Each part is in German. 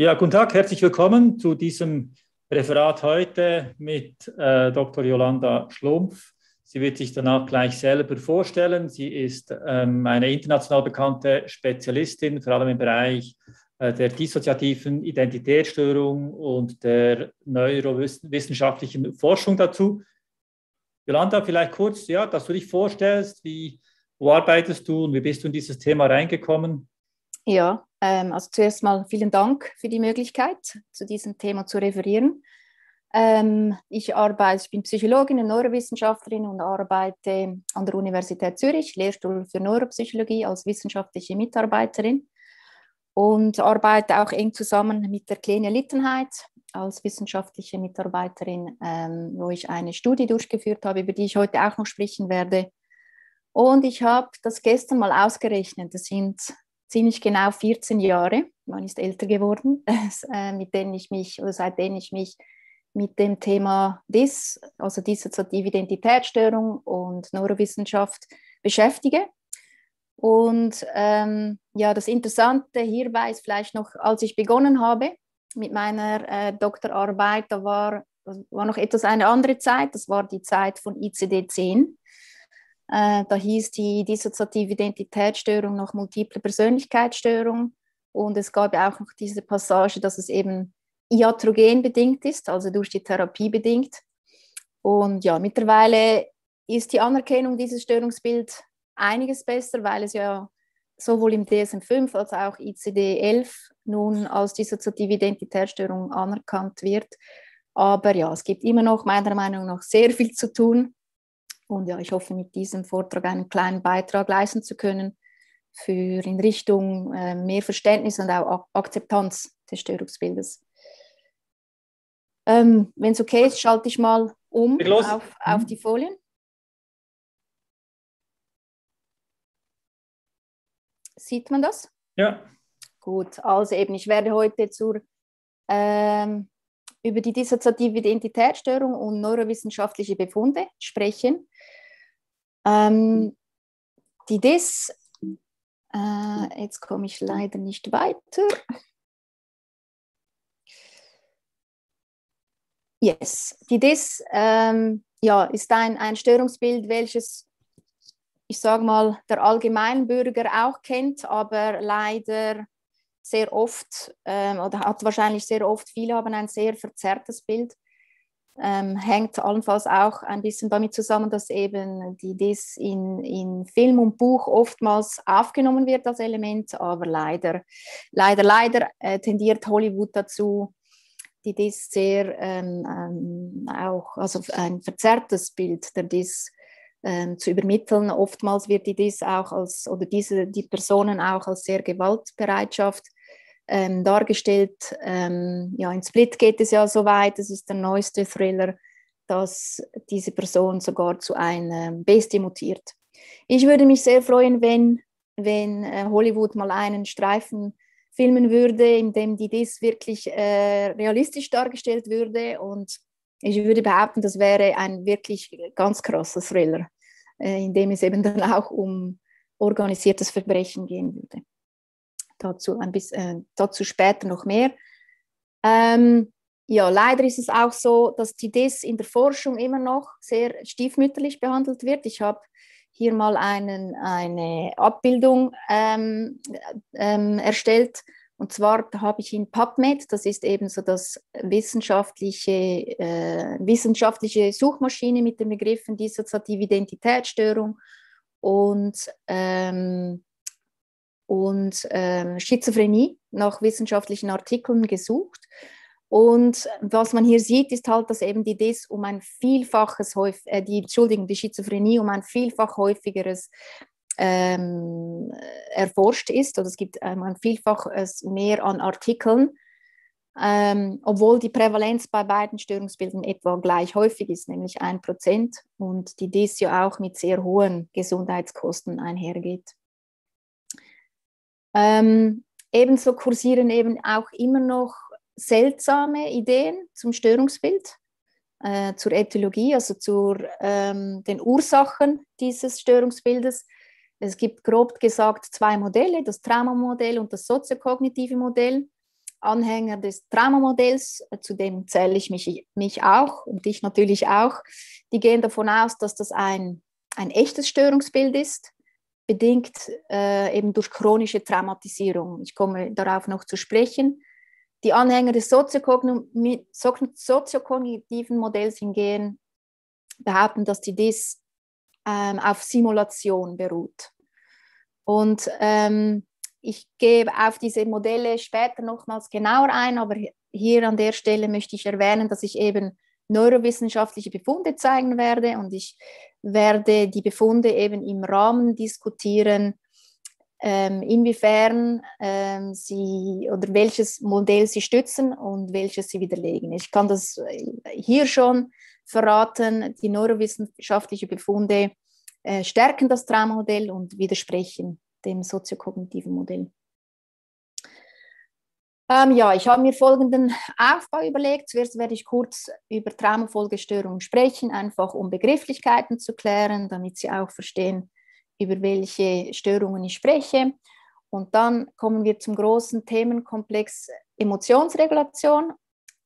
Ja, guten Tag, herzlich willkommen zu diesem Referat heute mit äh, Dr. Jolanda Schlumpf. Sie wird sich danach gleich selber vorstellen. Sie ist ähm, eine international bekannte Spezialistin, vor allem im Bereich äh, der dissoziativen Identitätsstörung und der neurowissenschaftlichen Forschung dazu. Jolanda, vielleicht kurz, ja, dass du dich vorstellst, wie, wo arbeitest du und wie bist du in dieses Thema reingekommen? Ja, also zuerst mal vielen Dank für die Möglichkeit, zu diesem Thema zu referieren. Ähm, ich arbeite, ich bin Psychologin und Neurowissenschaftlerin und arbeite an der Universität Zürich, Lehrstuhl für Neuropsychologie als wissenschaftliche Mitarbeiterin und arbeite auch eng zusammen mit der Klenia Littenheit als wissenschaftliche Mitarbeiterin, ähm, wo ich eine Studie durchgeführt habe, über die ich heute auch noch sprechen werde. Und ich habe das gestern mal ausgerechnet. Das sind ziemlich genau 14 Jahre, man ist älter geworden, äh, mit denen ich mich, oder seitdem ich mich mit dem Thema DIS, also dissoziative Identitätsstörung und Neurowissenschaft beschäftige. Und ähm, ja, das Interessante hierbei ist vielleicht noch, als ich begonnen habe mit meiner äh, Doktorarbeit, da war, war noch etwas eine andere Zeit, das war die Zeit von ICD-10. Äh, da hieß die dissoziative Identitätsstörung noch multiple Persönlichkeitsstörung. Und es gab auch noch diese Passage, dass es eben iatrogen bedingt ist, also durch die Therapie bedingt. Und ja, mittlerweile ist die Anerkennung dieses Störungsbild einiges besser, weil es ja sowohl im DSM-5 als auch ICD-11 nun als dissoziative Identitätsstörung anerkannt wird. Aber ja, es gibt immer noch meiner Meinung nach sehr viel zu tun. Und ja, ich hoffe, mit diesem Vortrag einen kleinen Beitrag leisten zu können für in Richtung äh, mehr Verständnis und auch Akzeptanz des Störungsbildes. Ähm, Wenn es okay ist, schalte ich mal um auf, auf die Folien. Sieht man das? Ja. Gut, also eben, ich werde heute zur ähm, über die dissoziative Identitätsstörung und neurowissenschaftliche Befunde sprechen. Ähm, die DIS, äh, jetzt komme ich leider nicht weiter. Yes, die DIS ähm, ja, ist ein, ein Störungsbild, welches, ich sage mal, der Allgemeinbürger auch kennt, aber leider sehr oft ähm, oder hat wahrscheinlich sehr oft, viele haben ein sehr verzerrtes Bild. Ähm, hängt allenfalls auch ein bisschen damit zusammen, dass eben die DIS in, in Film und Buch oftmals aufgenommen wird als Element, aber leider, leider, leider äh, tendiert Hollywood dazu, die DIS sehr ähm, ähm, auch, also ein verzerrtes Bild der DIS ähm, zu übermitteln. Oftmals wird die DIS auch als, oder diese, die Personen auch als sehr Gewaltbereitschaft ähm, dargestellt. Ähm, ja, in Split geht es ja so weit, das ist der neueste Thriller, dass diese Person sogar zu einer Bestie mutiert. Ich würde mich sehr freuen, wenn, wenn äh, Hollywood mal einen Streifen filmen würde, in dem die Dis wirklich äh, realistisch dargestellt würde. Und ich würde behaupten, das wäre ein wirklich ganz krasser Thriller, äh, in dem es eben dann auch um organisiertes Verbrechen gehen würde dazu, ein bisschen, äh, dazu später noch mehr. Ähm, ja, leider ist es auch so, dass die DIS in der Forschung immer noch sehr stiefmütterlich behandelt wird. Ich habe hier mal einen, eine Abbildung ähm, ähm, erstellt. Und zwar habe ich in PubMed, das ist eben so das wissenschaftliche, äh, wissenschaftliche Suchmaschine mit den Begriffen dissoziative Identitätsstörung und ähm, und äh, Schizophrenie nach wissenschaftlichen Artikeln gesucht. Und was man hier sieht, ist halt, dass eben die DIS um ein Vielfaches, äh, die, Entschuldigung, die Schizophrenie um ein Vielfach häufigeres ähm, erforscht ist. Oder es gibt ähm, ein Vielfaches mehr an Artikeln, ähm, obwohl die Prävalenz bei beiden Störungsbildern etwa gleich häufig ist, nämlich ein Prozent. Und die DIS ja auch mit sehr hohen Gesundheitskosten einhergeht. Ähm, ebenso kursieren eben auch immer noch seltsame Ideen zum Störungsbild, äh, zur Ethologie, also zu ähm, den Ursachen dieses Störungsbildes. Es gibt grob gesagt zwei Modelle, das Traumamodell und das soziokognitive Modell. Anhänger des Traumamodells, äh, zu dem zähle ich mich, mich auch und dich natürlich auch. Die gehen davon aus, dass das ein, ein echtes Störungsbild ist, bedingt äh, eben durch chronische Traumatisierung. Ich komme darauf noch zu sprechen. Die Anhänger des soziokognitiven Modells hingehen behaupten, dass die DIS ähm, auf Simulation beruht. Und ähm, ich gehe auf diese Modelle später nochmals genauer ein, aber hier an der Stelle möchte ich erwähnen, dass ich eben neurowissenschaftliche Befunde zeigen werde und ich werde die Befunde eben im Rahmen diskutieren, ähm, inwiefern ähm, sie oder welches Modell sie stützen und welches sie widerlegen. Ich kann das äh, hier schon verraten, die neurowissenschaftlichen Befunde äh, stärken das Traumamodell und widersprechen dem soziokognitiven Modell. Ähm, ja, ich habe mir folgenden Aufbau überlegt. Zuerst werde ich kurz über Traumafolgestörungen sprechen, einfach um Begrifflichkeiten zu klären, damit Sie auch verstehen, über welche Störungen ich spreche. Und dann kommen wir zum großen Themenkomplex Emotionsregulation,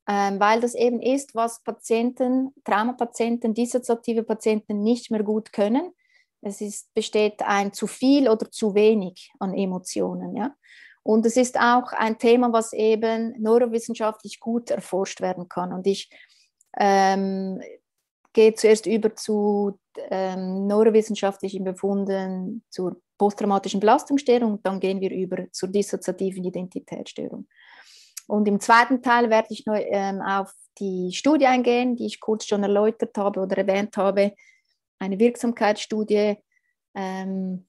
ähm, weil das eben ist, was Patienten, Traumapatienten, dissoziative Patienten nicht mehr gut können. Es ist, besteht ein zu viel oder zu wenig an Emotionen. Ja? Und es ist auch ein Thema, was eben neurowissenschaftlich gut erforscht werden kann. Und ich ähm, gehe zuerst über zu ähm, neurowissenschaftlichen Befunden zur posttraumatischen Belastungsstörung dann gehen wir über zur dissoziativen Identitätsstörung. Und im zweiten Teil werde ich noch ähm, auf die Studie eingehen, die ich kurz schon erläutert habe oder erwähnt habe, eine Wirksamkeitsstudie, ähm,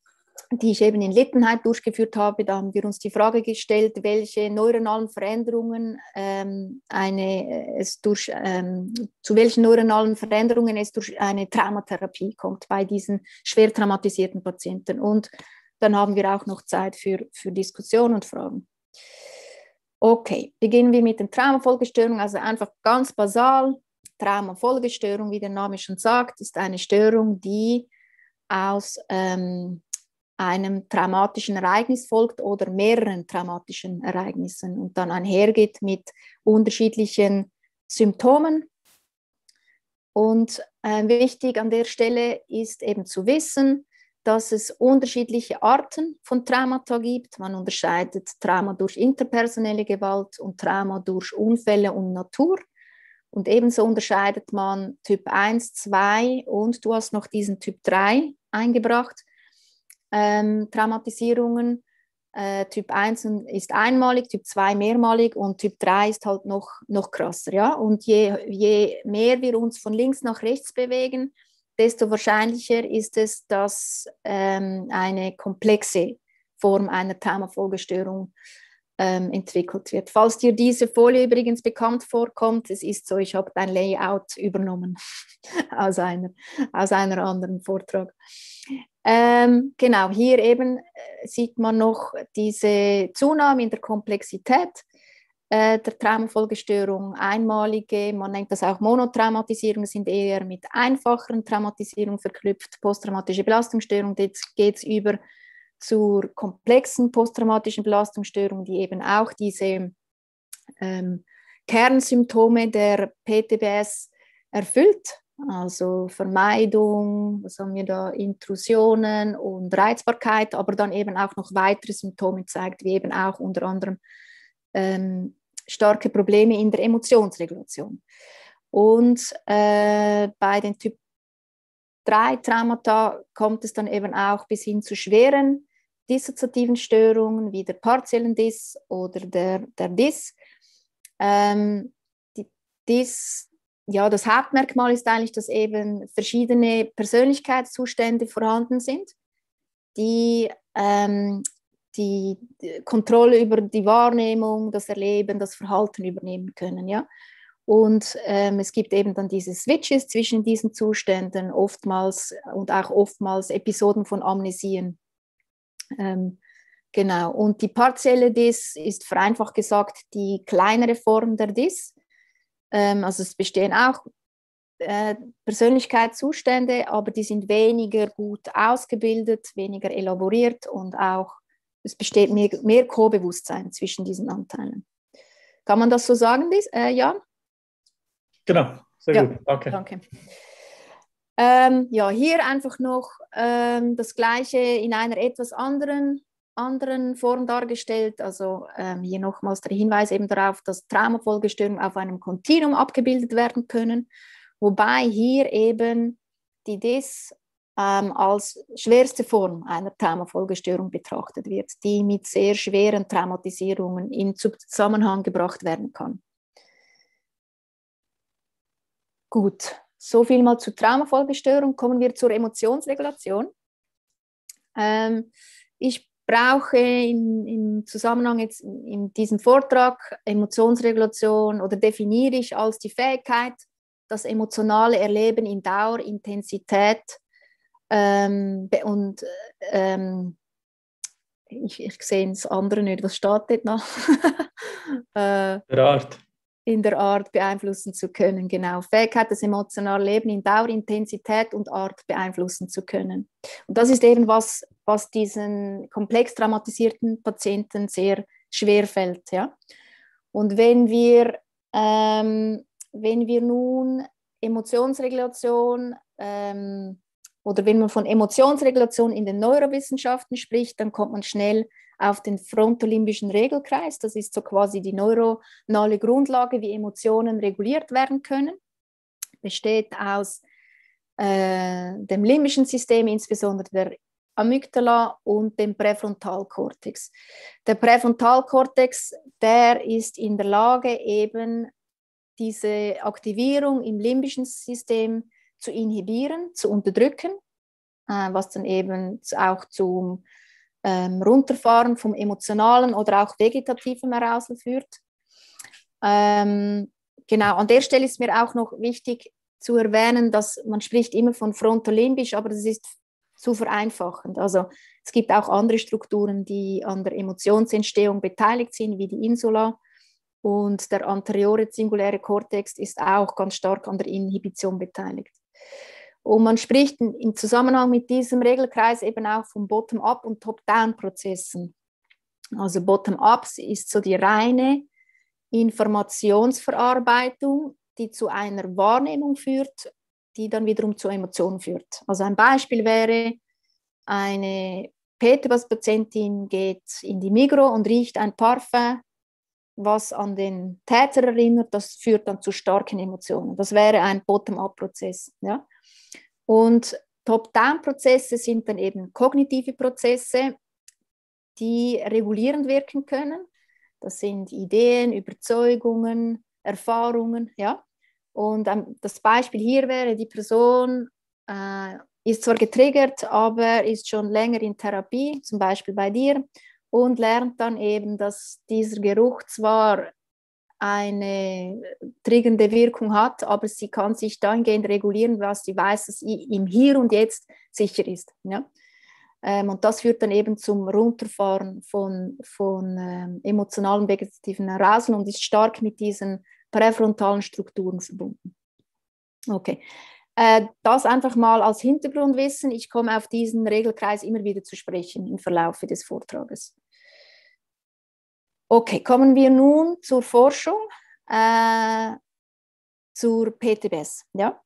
die ich eben in Littenheit durchgeführt habe. Da haben wir uns die Frage gestellt, welche neuronalen Veränderungen ähm, eine, es durch, ähm, zu welchen neuronalen Veränderungen es durch eine Traumatherapie kommt bei diesen schwer traumatisierten Patienten. Und dann haben wir auch noch Zeit für, für Diskussion und Fragen. Okay, beginnen wir mit den Traumafolgestörungen, also einfach ganz basal. Traumafolgestörung, wie der Name schon sagt, ist eine Störung, die aus ähm, einem traumatischen Ereignis folgt oder mehreren traumatischen Ereignissen und dann einhergeht mit unterschiedlichen Symptomen. Und äh, wichtig an der Stelle ist eben zu wissen, dass es unterschiedliche Arten von Traumata gibt. Man unterscheidet Trauma durch interpersonelle Gewalt und Trauma durch Unfälle und Natur. Und ebenso unterscheidet man Typ 1, 2 und du hast noch diesen Typ 3 eingebracht, ähm, Traumatisierungen. Äh, typ 1 ist einmalig, Typ 2 mehrmalig und Typ 3 ist halt noch, noch krasser. Ja? Und je, je mehr wir uns von links nach rechts bewegen, desto wahrscheinlicher ist es, dass ähm, eine komplexe Form einer Traumafolgestörung ähm, entwickelt wird. Falls dir diese Folie übrigens bekannt vorkommt, es ist so, ich habe dein Layout übernommen aus, einer, aus einer anderen Vortrag. Ähm, genau, hier eben äh, sieht man noch diese Zunahme in der Komplexität äh, der Traumafolgestörung, einmalige, man nennt das auch Monotraumatisierung, sind eher mit einfacheren Traumatisierungen verknüpft, posttraumatische Belastungsstörung, jetzt geht es über zur komplexen posttraumatischen Belastungsstörung, die eben auch diese ähm, Kernsymptome der PTBS erfüllt. Also Vermeidung, was haben wir da, Intrusionen und Reizbarkeit, aber dann eben auch noch weitere Symptome zeigt, wie eben auch unter anderem ähm, starke Probleme in der Emotionsregulation. Und äh, bei den Typ 3 Traumata kommt es dann eben auch bis hin zu schweren dissoziativen Störungen wie der partiellen Dis oder der, der Dis. Ähm, die Dis, ja, das Hauptmerkmal ist eigentlich, dass eben verschiedene Persönlichkeitszustände vorhanden sind, die ähm, die Kontrolle über die Wahrnehmung, das Erleben, das Verhalten übernehmen können. Ja? Und ähm, es gibt eben dann diese Switches zwischen diesen Zuständen, oftmals und auch oftmals Episoden von Amnesien. Ähm, genau. Und die partielle Dis ist vereinfacht gesagt die kleinere Form der Dis. Ähm, also es bestehen auch äh, Persönlichkeitszustände, aber die sind weniger gut ausgebildet, weniger elaboriert und auch es besteht mehr, mehr Co-Bewusstsein zwischen diesen Anteilen. Kann man das so sagen, äh, Jan? Genau, sehr ja, gut, danke. danke. Ähm, ja, hier einfach noch ähm, das Gleiche in einer etwas anderen, anderen Form dargestellt. Also ähm, hier nochmals der Hinweis eben darauf, dass Traumafolgestörungen auf einem Kontinuum abgebildet werden können, wobei hier eben die DIS ähm, als schwerste Form einer Traumafolgestörung betrachtet wird, die mit sehr schweren Traumatisierungen in Zusammenhang gebracht werden kann. Gut, so viel mal zur Traumafolgestörung. Kommen wir zur Emotionsregulation. Ähm, ich brauche in, im Zusammenhang jetzt in diesem Vortrag Emotionsregulation oder definiere ich als die Fähigkeit, das emotionale Erleben in Dauer, Intensität ähm, und ähm, ich, ich sehe das andere nicht, was dort noch? äh, Art in der Art beeinflussen zu können. Genau. Fähigkeit, das emotionale Leben in Dauer, Intensität und Art beeinflussen zu können. Und das ist eben was, was diesen komplex traumatisierten Patienten sehr schwer fällt. Ja? Und wenn wir, ähm, wenn wir nun Emotionsregulation ähm, oder wenn man von Emotionsregulation in den Neurowissenschaften spricht, dann kommt man schnell auf den frontolimbischen Regelkreis. Das ist so quasi die neuronale Grundlage, wie Emotionen reguliert werden können. Besteht aus äh, dem limbischen System, insbesondere der Amygdala und dem Präfrontalkortex. Der Präfrontalkortex, der ist in der Lage, eben diese Aktivierung im limbischen System zu inhibieren, zu unterdrücken, äh, was dann eben auch zum ähm, Runterfahren vom emotionalen oder auch vegetativen Arousal führt. Ähm, genau, an der Stelle ist mir auch noch wichtig zu erwähnen, dass man spricht immer von frontolimbisch, aber das ist zu vereinfachend. Also es gibt auch andere Strukturen, die an der Emotionsentstehung beteiligt sind, wie die Insula. Und der anteriore singuläre Kortex ist auch ganz stark an der Inhibition beteiligt. Und man spricht im Zusammenhang mit diesem Regelkreis eben auch von Bottom-up und Top-down-Prozessen. Also Bottom-up ist so die reine Informationsverarbeitung, die zu einer Wahrnehmung führt, die dann wiederum zu Emotionen führt. Also ein Beispiel wäre, eine Peterbas-Patientin geht in die Migro und riecht ein Parfum, was an den Täter erinnert, das führt dann zu starken Emotionen. Das wäre ein Bottom-up-Prozess. Ja? Und Top-Down-Prozesse sind dann eben kognitive Prozesse, die regulierend wirken können. Das sind Ideen, Überzeugungen, Erfahrungen. Ja? Und ähm, das Beispiel hier wäre, die Person äh, ist zwar getriggert, aber ist schon länger in Therapie, zum Beispiel bei dir, und lernt dann eben, dass dieser Geruch zwar eine triggernde Wirkung hat, aber sie kann sich dahingehend regulieren, was sie weiß, dass sie im Hier und Jetzt sicher ist. Ja? Ähm, und das führt dann eben zum Runterfahren von, von ähm, emotionalen vegetativen Arousal und ist stark mit diesen präfrontalen Strukturen verbunden. Okay, äh, das einfach mal als Hintergrundwissen. Ich komme auf diesen Regelkreis immer wieder zu sprechen im Verlauf des Vortrages. Okay, kommen wir nun zur Forschung, äh, zur PTBS. Ja?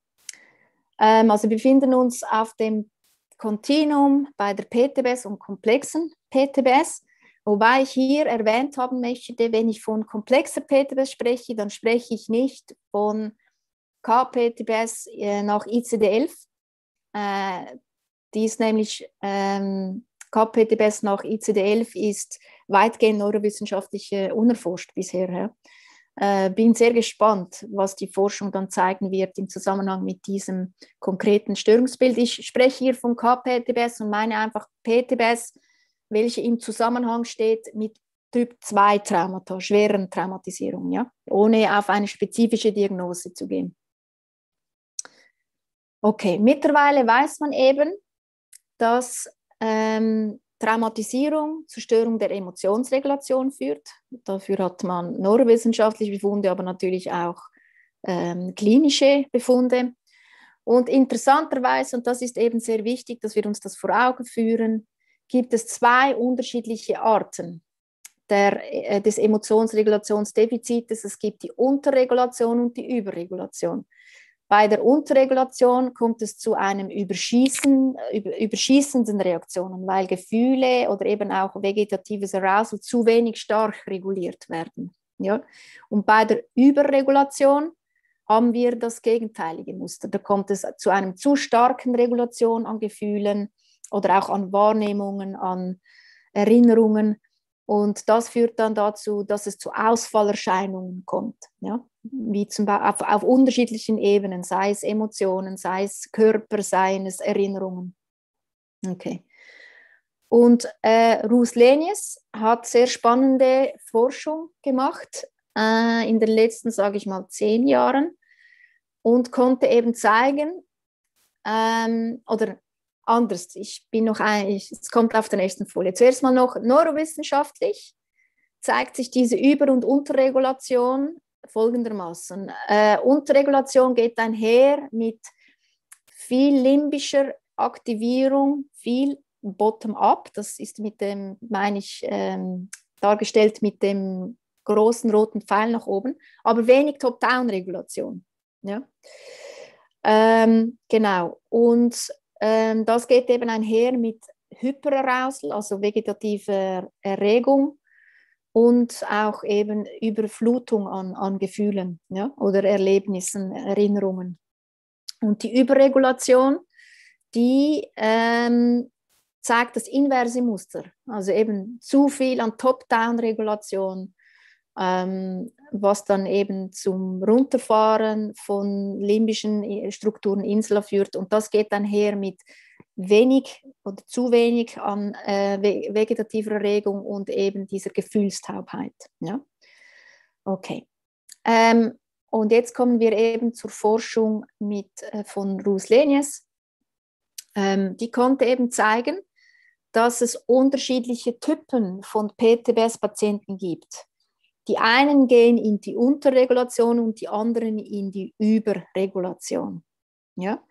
Ähm, also wir befinden uns auf dem Kontinuum bei der PTBS und komplexen PTBS, wobei ich hier erwähnt haben möchte, wenn ich von komplexer PTBS spreche, dann spreche ich nicht von KPTBS äh, nach ICD-11. Äh, die ist nämlich ähm, KPTBS nach ICD-11 ist weitgehend neurowissenschaftlich äh, unerforscht bisher. Äh, bin sehr gespannt, was die Forschung dann zeigen wird im Zusammenhang mit diesem konkreten Störungsbild. Ich spreche hier von KPTBS und meine einfach PTBS, welche im Zusammenhang steht mit Typ 2 Traumata, schweren Traumatisierungen, ja, ohne auf eine spezifische Diagnose zu gehen. Okay, mittlerweile weiß man eben, dass ähm, Traumatisierung zur Störung der Emotionsregulation führt. Dafür hat man neurowissenschaftliche Befunde, aber natürlich auch ähm, klinische Befunde. Und interessanterweise, und das ist eben sehr wichtig, dass wir uns das vor Augen führen, gibt es zwei unterschiedliche Arten der, äh, des Emotionsregulationsdefizites. Es gibt die Unterregulation und die Überregulation. Bei der Unterregulation kommt es zu einem Überschießen, über, überschießenden Reaktionen, weil Gefühle oder eben auch vegetatives Arousal zu wenig stark reguliert werden. Ja? Und bei der Überregulation haben wir das gegenteilige Muster. Da kommt es zu einem zu starken Regulation an Gefühlen oder auch an Wahrnehmungen, an Erinnerungen. Und das führt dann dazu, dass es zu Ausfallerscheinungen kommt. Ja? Wie zum Beispiel auf, auf unterschiedlichen Ebenen, sei es Emotionen, sei es Körper, sei es Erinnerungen. Okay. Und äh, Ruth Lenius hat sehr spannende Forschung gemacht äh, in den letzten, sage ich mal, zehn Jahren und konnte eben zeigen, ähm, oder anders, ich bin noch ein, es kommt auf der nächsten Folie. Zuerst mal noch neurowissenschaftlich zeigt sich diese Über- und Unterregulation folgendermaßen. Äh, Unterregulation geht einher mit viel limbischer Aktivierung, viel bottom-up, das ist mit dem, meine ich, ähm, dargestellt mit dem großen roten Pfeil nach oben, aber wenig Top-Down-Regulation. Ja? Ähm, genau. Und ähm, das geht eben einher mit Hyperarousal, also vegetativer Erregung und auch eben Überflutung an, an Gefühlen ja? oder Erlebnissen, Erinnerungen. Und die Überregulation, die ähm, zeigt das inverse Muster, also eben zu viel an Top-Down-Regulation, ähm, was dann eben zum Runterfahren von limbischen Strukturen Insula führt. Und das geht dann her mit wenig oder zu wenig an äh, vegetativer Erregung und eben dieser Gefühlstaubheit. Ja? Okay. Ähm, und jetzt kommen wir eben zur Forschung mit, äh, von Ruth Lenius. Ähm, die konnte eben zeigen, dass es unterschiedliche Typen von PTBS-Patienten gibt. Die einen gehen in die Unterregulation und die anderen in die Überregulation. Ja?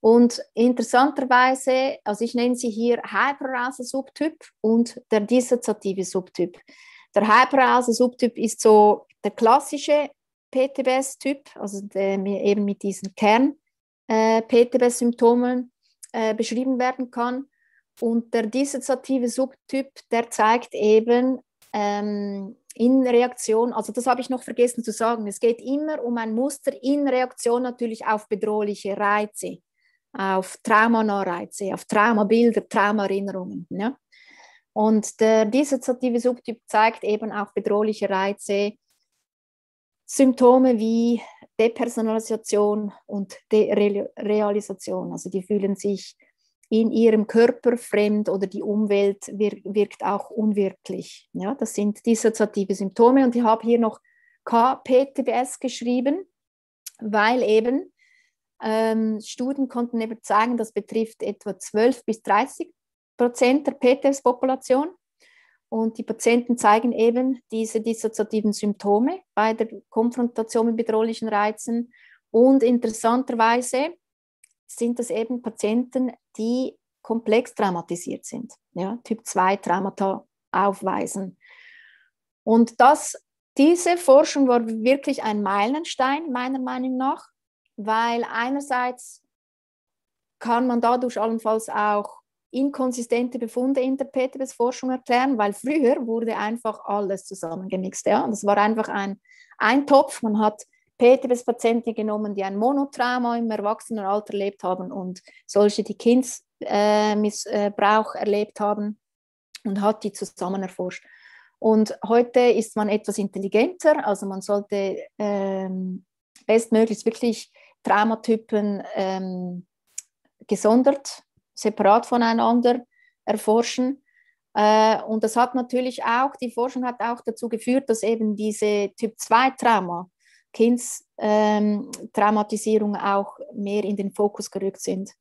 Und interessanterweise, also ich nenne sie hier Hyperarousal Subtyp und der dissoziative Subtyp. Der Hyperarousal Subtyp ist so der klassische PTBS-Typ, also der eben mit diesen Kern-PTBS-Symptomen äh, äh, beschrieben werden kann. Und der dissoziative Subtyp, der zeigt eben ähm, in Reaktion, also das habe ich noch vergessen zu sagen, es geht immer um ein Muster in Reaktion natürlich auf bedrohliche Reize, auf Traumanahreize, auf Traumabilder, Traumaerinnerungen. Ja? Und der dissoziative Subtyp zeigt eben auf bedrohliche Reize Symptome wie Depersonalisation und Derealisation. Also die fühlen sich in ihrem Körper fremd oder die Umwelt wirkt auch unwirklich. Ja, das sind dissoziative Symptome und ich habe hier noch KPTBS geschrieben, weil eben ähm, Studien konnten eben zeigen, das betrifft etwa 12 bis 30 Prozent der PTS-Population. Und die Patienten zeigen eben diese dissoziativen Symptome bei der Konfrontation mit bedrohlichen Reizen. Und interessanterweise sind das eben Patienten, die komplex traumatisiert sind, ja, Typ 2 Traumata aufweisen. Und das, diese Forschung war wirklich ein Meilenstein meiner Meinung nach, weil einerseits kann man dadurch allenfalls auch inkonsistente Befunde in der PTBS-Forschung erklären, weil früher wurde einfach alles zusammengemixt. Ja? Das war einfach ein, ein Topf. Man hat PTBS-Patienten genommen, die ein Monotrauma im Erwachsenenalter erlebt haben und solche, die Kindsmissbrauch erlebt haben und hat die zusammen erforscht. Und heute ist man etwas intelligenter, also man sollte ähm, bestmöglichst wirklich Traumatypen ähm, gesondert, separat voneinander erforschen. Äh, und das hat natürlich auch, die Forschung hat auch dazu geführt, dass eben diese Typ-2-Trauma Kindstraumatisierung auch mehr in den Fokus gerückt sind,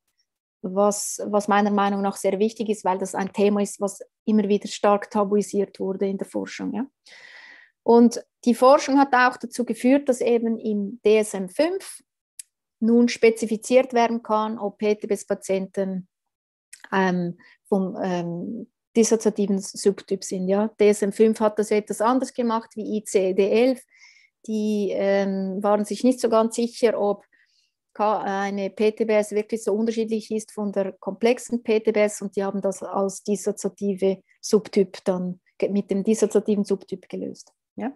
was, was meiner Meinung nach sehr wichtig ist, weil das ein Thema ist, was immer wieder stark tabuisiert wurde in der Forschung. Ja. Und die Forschung hat auch dazu geführt, dass eben im DSM-5 nun spezifiziert werden kann, ob PTBS-Patienten ähm, vom ähm, dissoziativen Subtyp sind. Ja. DSM-5 hat das etwas anders gemacht wie ICD-11. Die ähm, waren sich nicht so ganz sicher, ob eine PTBS wirklich so unterschiedlich ist von der komplexen PTBS und die haben das als dissoziative Subtyp dann mit dem dissoziativen Subtyp gelöst. Ja?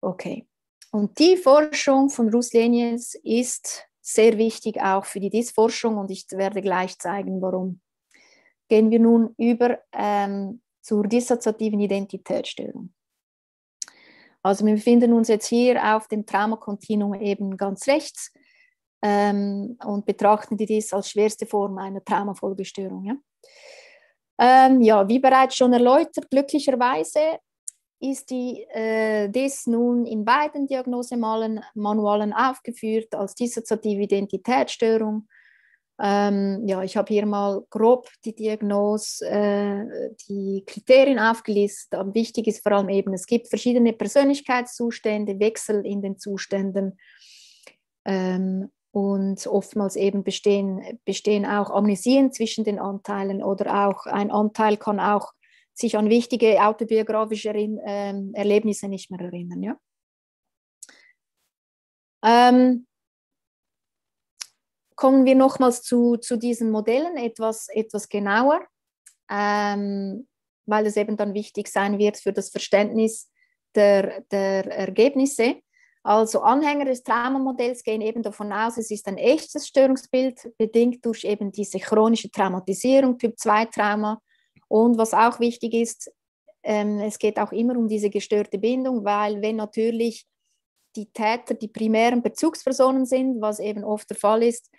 Okay. Und die Forschung von Ruslenius ist sehr wichtig auch für die DIS-Forschung und ich werde gleich zeigen, warum. Gehen wir nun über ähm, zur dissoziativen Identitätsstörung. Also wir befinden uns jetzt hier auf dem Traumakontinuum eben ganz rechts ähm, und betrachten die dies als schwerste Form einer Traumafolgestörung. Ja? Ähm, ja, wie bereits schon erläutert, glücklicherweise ist die äh, DIS nun in beiden Diagnosemanualen aufgeführt als dissoziative Identitätsstörung. Ähm, ja, ich habe hier mal grob die Diagnose, äh, die Kriterien aufgelistet. Aber wichtig ist vor allem eben, es gibt verschiedene Persönlichkeitszustände, Wechsel in den Zuständen. Ähm, und oftmals eben bestehen, bestehen auch Amnesien zwischen den Anteilen oder auch ein Anteil kann auch sich an wichtige autobiografische ähm, Erlebnisse nicht mehr erinnern. Ja? Ähm, kommen wir nochmals zu, zu diesen Modellen etwas, etwas genauer, ähm, weil es eben dann wichtig sein wird für das Verständnis der, der Ergebnisse. Also Anhänger des Traumamodells gehen eben davon aus, es ist ein echtes Störungsbild, bedingt durch eben diese chronische Traumatisierung, Typ 2 Trauma. Und was auch wichtig ist, ähm, es geht auch immer um diese gestörte Bindung, weil wenn natürlich die Täter die primären Bezugspersonen sind, was eben oft der Fall ist,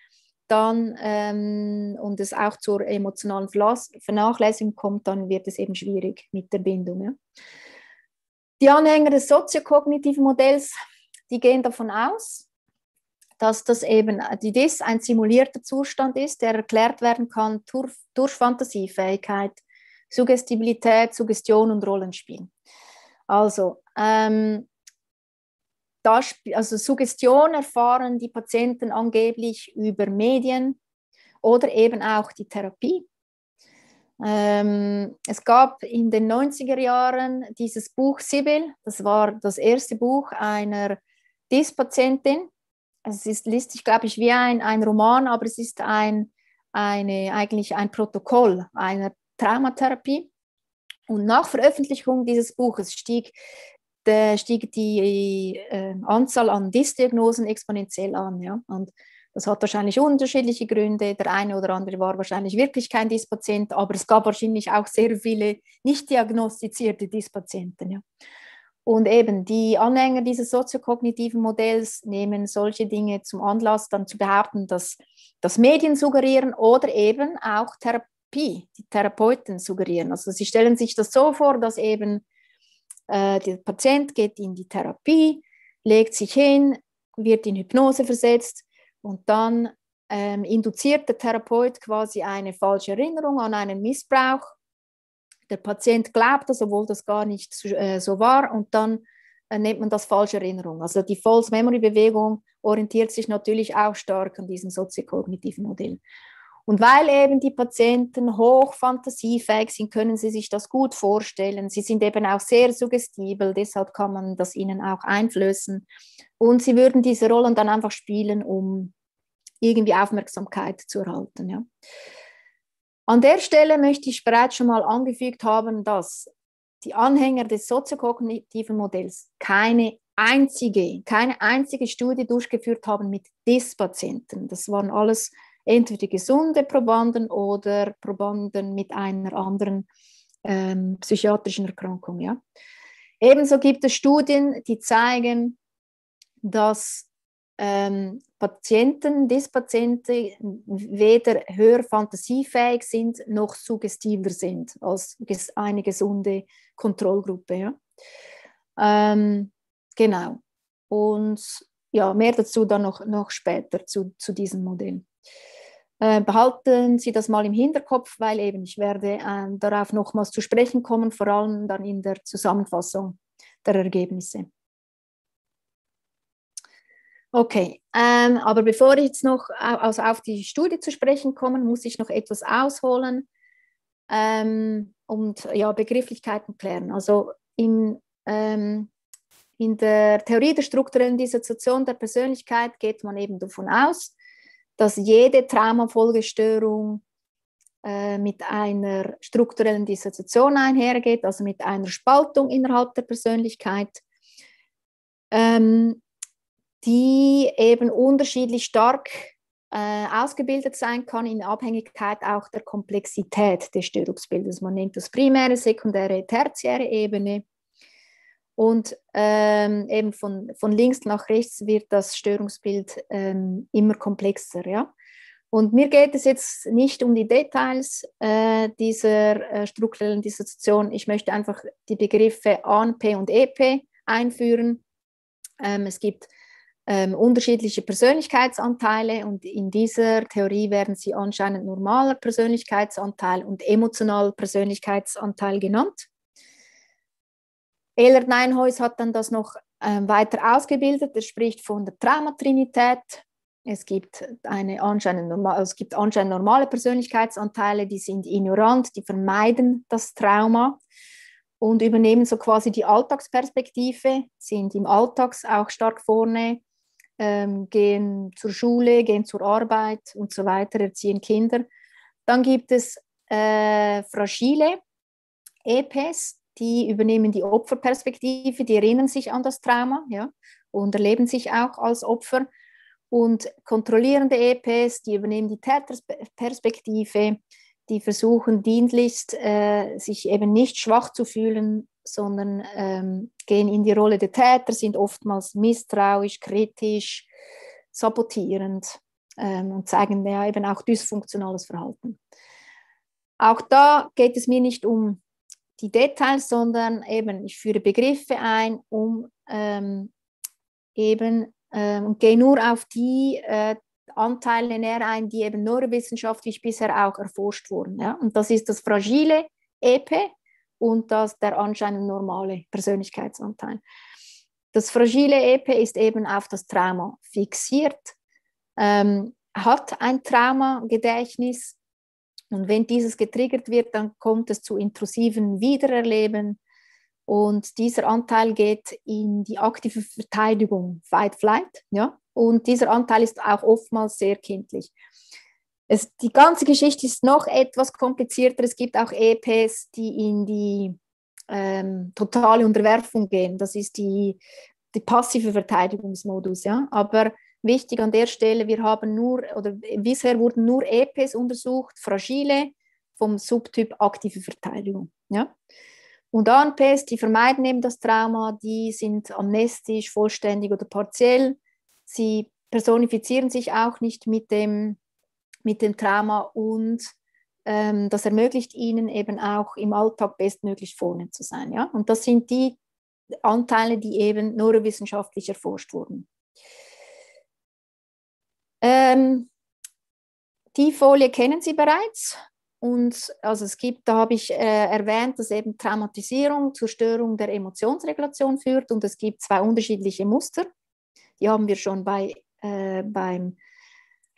dann ähm, und es auch zur emotionalen Vernachlässigung kommt, dann wird es eben schwierig mit der Bindung. Ja. Die Anhänger des soziokognitiven Modells die gehen davon aus, dass das eben die DIS ein simulierter Zustand ist, der erklärt werden kann durch, durch Fantasiefähigkeit, Suggestibilität, Suggestion und Rollenspiel. Also, ähm, das, also Suggestion erfahren die Patienten angeblich über Medien oder eben auch die Therapie. Ähm, es gab in den 90er Jahren dieses Buch Sibyl, das war das erste Buch einer DIS-Patientin. Es ist, liest sich, glaube ich, wie ein, ein Roman, aber es ist ein, eine, eigentlich ein Protokoll einer Traumatherapie. Und nach Veröffentlichung dieses Buches stieg, der, stieg die äh, Anzahl an DIS-Diagnosen exponentiell an. Ja? Und das hat wahrscheinlich unterschiedliche Gründe. Der eine oder andere war wahrscheinlich wirklich kein DIS-Patient, aber es gab wahrscheinlich auch sehr viele nicht diagnostizierte DIS-Patienten. Ja? Und eben die Anhänger dieses soziokognitiven Modells nehmen solche Dinge zum Anlass, dann zu behaupten, dass, dass Medien suggerieren oder eben auch Therapie, die Therapeuten suggerieren. Also sie stellen sich das so vor, dass eben äh, der Patient geht in die Therapie, legt sich hin, wird in Hypnose versetzt und dann ähm, induziert der Therapeut quasi eine falsche Erinnerung an einen Missbrauch der Patient glaubt das, obwohl das gar nicht so, äh, so war und dann äh, nennt man das falsche Erinnerung. Also die False Memory Bewegung orientiert sich natürlich auch stark an diesem soziokognitiven Modell. Und weil eben die Patienten hoch fantasiefähig sind, können sie sich das gut vorstellen. Sie sind eben auch sehr suggestibel, deshalb kann man das ihnen auch einflößen. Und sie würden diese Rollen dann einfach spielen, um irgendwie Aufmerksamkeit zu erhalten. Ja. An der Stelle möchte ich bereits schon mal angefügt haben, dass die Anhänger des soziokognitiven Modells keine einzige, keine einzige Studie durchgeführt haben mit DIS-Patienten. Das waren alles entweder gesunde Probanden oder Probanden mit einer anderen ähm, psychiatrischen Erkrankung. Ja. Ebenso gibt es Studien, die zeigen, dass ähm, Patienten, Dyspatienten weder höher fantasiefähig sind noch suggestiver sind als eine gesunde Kontrollgruppe. Ja? Ähm, genau. Und ja, mehr dazu dann noch, noch später zu, zu diesem Modell. Äh, behalten Sie das mal im Hinterkopf, weil eben ich werde äh, darauf nochmals zu sprechen kommen, vor allem dann in der Zusammenfassung der Ergebnisse. Okay, ähm, aber bevor ich jetzt noch also auf die Studie zu sprechen komme, muss ich noch etwas ausholen. ähm, und ja, Begrifflichkeiten klären. Also in, ähm, in der Theorie der strukturellen Dissoziation der Persönlichkeit geht man eben davon aus, dass jede Traumafolgestörung äh, mit einer strukturellen Dissoziation einhergeht, also mit einer Spaltung innerhalb der Persönlichkeit, ähm, die eben unterschiedlich stark äh, ausgebildet sein kann in Abhängigkeit auch der Komplexität des Störungsbildes. Man nennt das primäre, sekundäre, tertiäre Ebene. Und ähm, eben von, von links nach rechts wird das Störungsbild ähm, immer komplexer. Ja? Und mir geht es jetzt nicht um die Details äh, dieser äh, strukturellen Dissoziation. Ich möchte einfach die Begriffe ANP und EP einführen. Ähm, es gibt ähm, unterschiedliche Persönlichkeitsanteile und in dieser Theorie werden sie anscheinend normaler Persönlichkeitsanteil und emotionaler Persönlichkeitsanteil genannt. Ehlert Neinhuis hat dann das noch ähm, weiter ausgebildet. Er spricht von der Traumatrinität. Es gibt, eine anscheinend es gibt anscheinend normale Persönlichkeitsanteile, die sind ignorant, die vermeiden das Trauma und übernehmen so quasi die Alltagsperspektive, sind im Alltag auch stark vorne, ähm, gehen zur Schule, gehen zur Arbeit und so weiter, erziehen Kinder. Dann gibt es äh, fragile EPs, die übernehmen die Opferperspektive, die erinnern sich an das Trauma ja, und erleben sich auch als Opfer. Und kontrollierende EPs, die übernehmen die Täterperspektive, die versuchen dienlichst, äh, sich eben nicht schwach zu fühlen, sondern ähm, gehen in die Rolle der Täter, sind oftmals misstrauisch, kritisch, sabotierend ähm, und zeigen ja eben auch dysfunktionales Verhalten. Auch da geht es mir nicht um die Details, sondern eben, ich führe Begriffe ein, um ähm, eben ähm, und gehe nur auf die äh, Anteile näher ein, die eben neurowissenschaftlich bisher auch erforscht wurden. Ja? Und das ist das fragile EP und das der anscheinend normale Persönlichkeitsanteil. Das fragile EP ist eben auf das Trauma fixiert, ähm, hat ein Traumagedächtnis und wenn dieses getriggert wird, dann kommt es zu intrusiven Wiedererleben. Und dieser Anteil geht in die aktive Verteidigung, Fight, Flight. Ja? Und dieser Anteil ist auch oftmals sehr kindlich. Es, die ganze Geschichte ist noch etwas komplizierter. Es gibt auch EPs, die in die ähm, totale Unterwerfung gehen. Das ist die, die passive Verteidigungsmodus. Ja? Aber Wichtig an der Stelle, wir haben nur, oder bisher wurden nur EPs untersucht, fragile vom Subtyp aktive Verteidigung. Ja? Und ANPs, die vermeiden eben das Trauma, die sind amnestisch, vollständig oder partiell. Sie personifizieren sich auch nicht mit dem, mit dem Trauma und ähm, das ermöglicht ihnen eben auch im Alltag bestmöglich vorne zu sein. Ja? Und das sind die Anteile, die eben neurowissenschaftlich erforscht wurden. Ähm, die Folie kennen Sie bereits. Und also es gibt, da habe ich äh, erwähnt, dass eben Traumatisierung zur Störung der Emotionsregulation führt. Und es gibt zwei unterschiedliche Muster. Die haben wir schon bei, äh, beim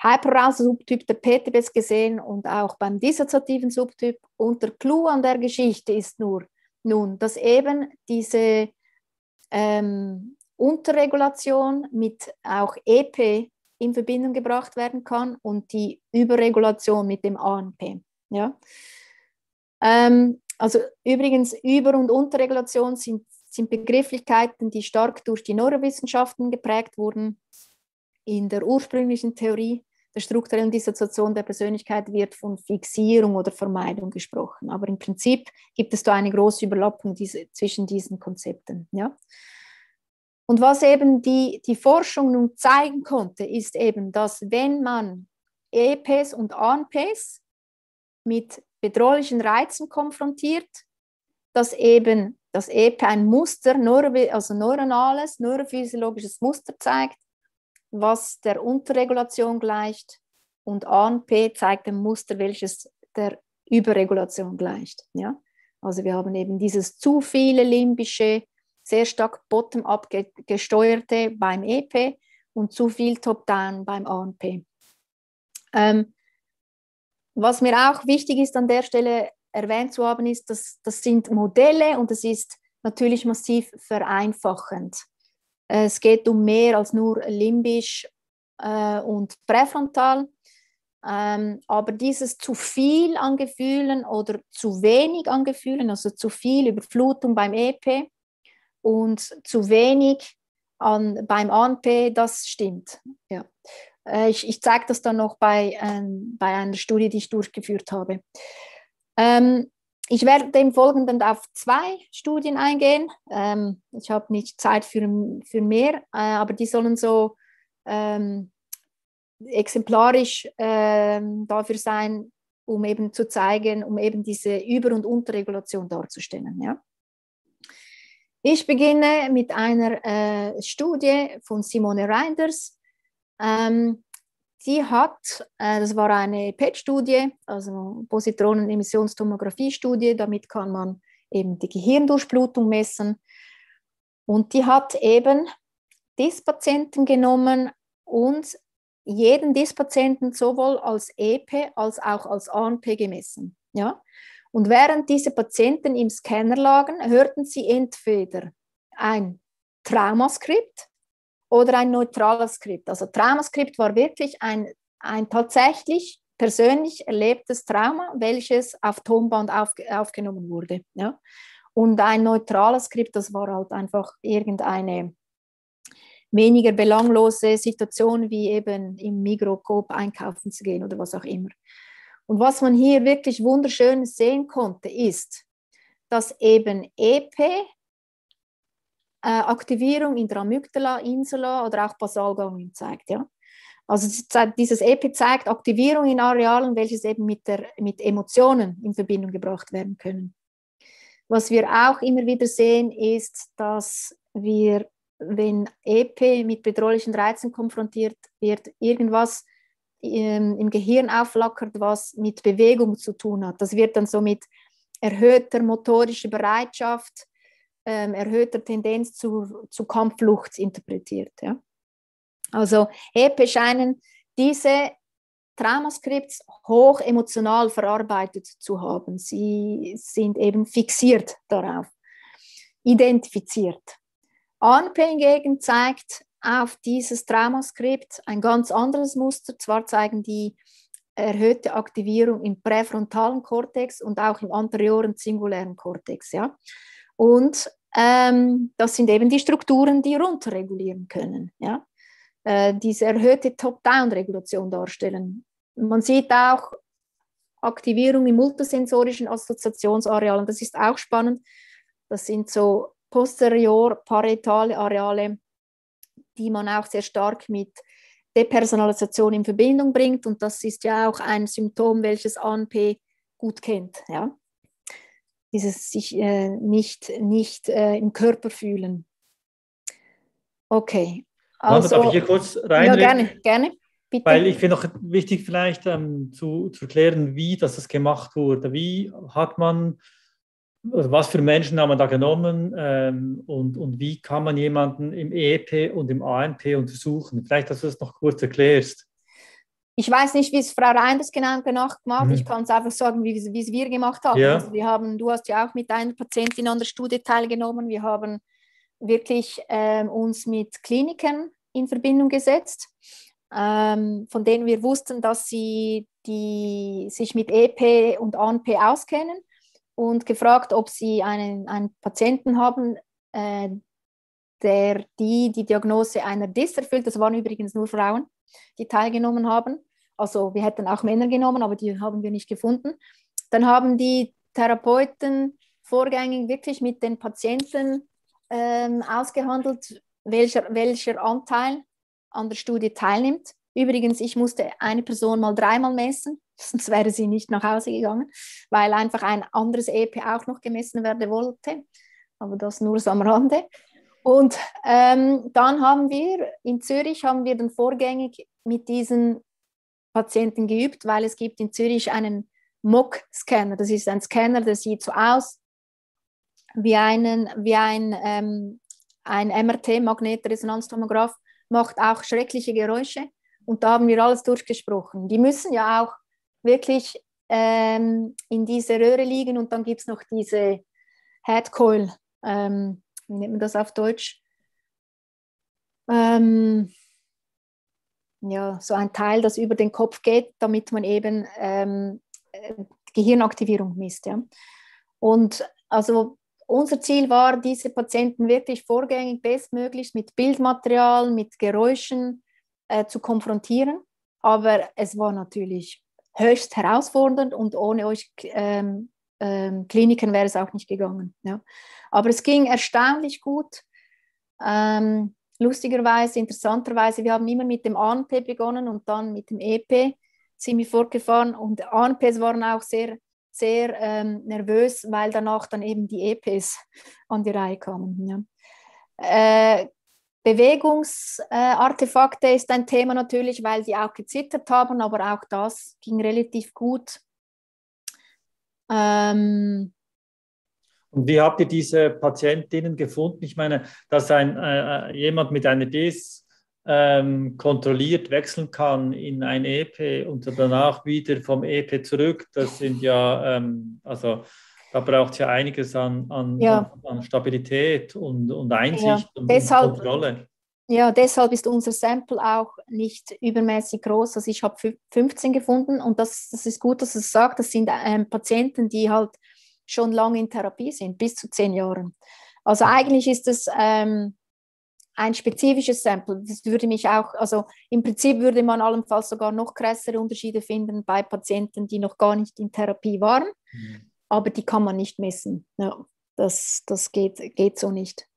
Hyperarousal-Subtyp der PTBS gesehen und auch beim dissoziativen Subtyp. Und der Clou an der Geschichte ist nur, nun, dass eben diese ähm, Unterregulation mit auch EP in Verbindung gebracht werden kann und die Überregulation mit dem ANP. Ja? Ähm, also übrigens, Über- und Unterregulation sind, sind Begrifflichkeiten, die stark durch die Neurowissenschaften geprägt wurden. In der ursprünglichen Theorie der strukturellen Dissoziation der Persönlichkeit wird von Fixierung oder Vermeidung gesprochen. Aber im Prinzip gibt es da eine große Überlappung diese, zwischen diesen Konzepten. Ja? Und was eben die, die Forschung nun zeigen konnte, ist eben, dass wenn man EPs und ANPs mit bedrohlichen Reizen konfrontiert, dass eben das EP ein Muster, also neuronales, neurophysiologisches Muster zeigt, was der Unterregulation gleicht und ANP zeigt ein Muster, welches der Überregulation gleicht. Ja? Also wir haben eben dieses zu viele limbische sehr stark bottom-up gesteuerte beim EP und zu viel top-down beim ANP. Ähm, was mir auch wichtig ist an der Stelle erwähnt zu haben, ist, dass das sind Modelle und es ist natürlich massiv vereinfachend. Es geht um mehr als nur limbisch äh, und präfrontal. Ähm, aber dieses zu viel an Gefühlen oder zu wenig an Gefühlen, also zu viel Überflutung beim EP und zu wenig an, beim ANP, das stimmt. Ja. Äh, ich, ich zeige das dann noch bei, ähm, bei einer Studie, die ich durchgeführt habe. Ähm, ich werde im Folgenden auf zwei Studien eingehen. Ähm, ich habe nicht Zeit für, für mehr, äh, aber die sollen so ähm, exemplarisch ähm, dafür sein, um eben zu zeigen, um eben diese Über- und Unterregulation darzustellen. Ja. Ich beginne mit einer äh, Studie von Simone Reinders. Ähm, die hat, äh, das war eine PET-Studie, also Positronen-Emissionstomographie-Studie, damit kann man eben die Gehirndurchblutung messen. Und die hat eben DIS-Patienten genommen und jeden DIS-Patienten sowohl als EP als auch als ANP gemessen. Ja? Und während diese Patienten im Scanner lagen, hörten sie entweder ein Traumaskript oder ein neutrales Skript. Also Traumaskript war wirklich ein, ein tatsächlich persönlich erlebtes Trauma, welches auf Tonband auf, aufgenommen wurde. Ja? Und ein neutrales Skript, das war halt einfach irgendeine weniger belanglose Situation, wie eben im Mikrokop einkaufen zu gehen oder was auch immer. Und was man hier wirklich wunderschön sehen konnte, ist, dass eben EP äh, Aktivierung in der Amygdala, Insula oder auch Basalganglien zeigt. Ja? Also dieses EP zeigt Aktivierung in Arealen, welches eben mit, der, mit Emotionen in Verbindung gebracht werden können. Was wir auch immer wieder sehen, ist, dass wir, wenn EP mit bedrohlichen Reizen konfrontiert wird, irgendwas im Gehirn aufflackert, was mit Bewegung zu tun hat. Das wird dann so mit erhöhter motorischer Bereitschaft, ähm, erhöhter Tendenz zu, zu Kampfflucht interpretiert. Ja? Also EPE scheinen diese Traumaskripts hoch emotional verarbeitet zu haben. Sie sind eben fixiert darauf, identifiziert. ANP hingegen zeigt auf dieses Traumaskript ein ganz anderes Muster. Zwar zeigen die erhöhte Aktivierung im präfrontalen Kortex und auch im anterioren singulären Kortex. Ja? Und ähm, das sind eben die Strukturen, die runterregulieren können. Ja? Äh, diese erhöhte Top-Down-Regulation darstellen. Man sieht auch Aktivierung im multisensorischen Assoziationsarealen. Das ist auch spannend. Das sind so posterior paretale Areale, die man auch sehr stark mit Depersonalisation in Verbindung bringt. Und das ist ja auch ein Symptom, welches ANP gut kennt. Ja? dieses sich äh, nicht, nicht äh, im Körper fühlen. Okay. Also, darf ich hier kurz rein? Ja, gerne, gerne. Bitte. Weil ich finde noch wichtig vielleicht ähm, zu, zu erklären, wie das gemacht wurde. Wie hat man, also was für Menschen haben man da genommen ähm, und, und wie kann man jemanden im EEP und im ANP untersuchen? Vielleicht, dass du das noch kurz erklärst. Ich weiß nicht, wie es Frau Reinders genau gemacht hat. Mhm. Ich kann es einfach sagen, wie, wie es wir gemacht haben. Ja. Also wir haben. Du hast ja auch mit einer Patientin an der Studie teilgenommen. Wir haben wirklich ähm, uns mit Kliniken in Verbindung gesetzt, ähm, von denen wir wussten, dass sie die, sich mit EP und ANP auskennen und gefragt, ob sie einen, einen Patienten haben, äh, der die die Diagnose einer DIS erfüllt. Das waren übrigens nur Frauen die teilgenommen haben. Also wir hätten auch Männer genommen, aber die haben wir nicht gefunden. Dann haben die Therapeuten vorgängig wirklich mit den Patienten ähm, ausgehandelt, welcher, welcher Anteil an der Studie teilnimmt. Übrigens, ich musste eine Person mal dreimal messen, sonst wäre sie nicht nach Hause gegangen, weil einfach ein anderes EP auch noch gemessen werden wollte. Aber das nur so am Rande. Und ähm, dann haben wir in Zürich haben wir dann vorgängig mit diesen Patienten geübt, weil es gibt in Zürich einen MOC-Scanner. Das ist ein Scanner, der sieht so aus wie, einen, wie ein, ähm, ein MRT, Magnetresonanztomograph, macht auch schreckliche Geräusche. Und da haben wir alles durchgesprochen. Die müssen ja auch wirklich ähm, in diese Röhre liegen und dann gibt es noch diese Headcoil, ähm, wie nennt man das auf Deutsch? Ähm, ja, so ein Teil, das über den Kopf geht, damit man eben ähm, äh, Gehirnaktivierung misst. Ja. Und also unser Ziel war, diese Patienten wirklich vorgängig bestmöglichst mit Bildmaterial, mit Geräuschen äh, zu konfrontieren. Aber es war natürlich höchst herausfordernd und ohne euch ähm, ähm, Kliniken wäre es auch nicht gegangen. Ja. Aber es ging erstaunlich gut. Ähm, lustigerweise, interessanterweise, wir haben immer mit dem ANP begonnen und dann mit dem EP ziemlich fortgefahren und ANPs waren auch sehr, sehr ähm, nervös, weil danach dann eben die EPs an die Reihe kamen. Ja. Äh, Bewegungsartefakte äh, ist ein Thema natürlich, weil die auch gezittert haben, aber auch das ging relativ gut. Ähm, und wie habt ihr diese Patientinnen gefunden? Ich meine, dass ein, äh, äh jemand mit einer DIS ähm, kontrolliert wechseln kann in ein EP und danach wieder vom EP zurück, das sind ja, ähm, also da braucht es ja einiges an, an, ja. an, Stabilität und, und Einsicht ja. und, deshalb, Kontrolle. Ja, deshalb ist unser Sample auch nicht übermäßig groß. Also ich habe 15 gefunden und das, das ist gut, dass es sagt, das sind ähm, Patienten, die halt schon lange in Therapie sind, bis zu zehn Jahren. Also eigentlich ist es ähm, ein spezifisches Sample. Das würde mich auch, also im Prinzip würde man allenfalls sogar noch krassere Unterschiede finden bei Patienten, die noch gar nicht in Therapie waren, mhm. Aber die kann man nicht messen. Ja, das das geht, geht so nicht.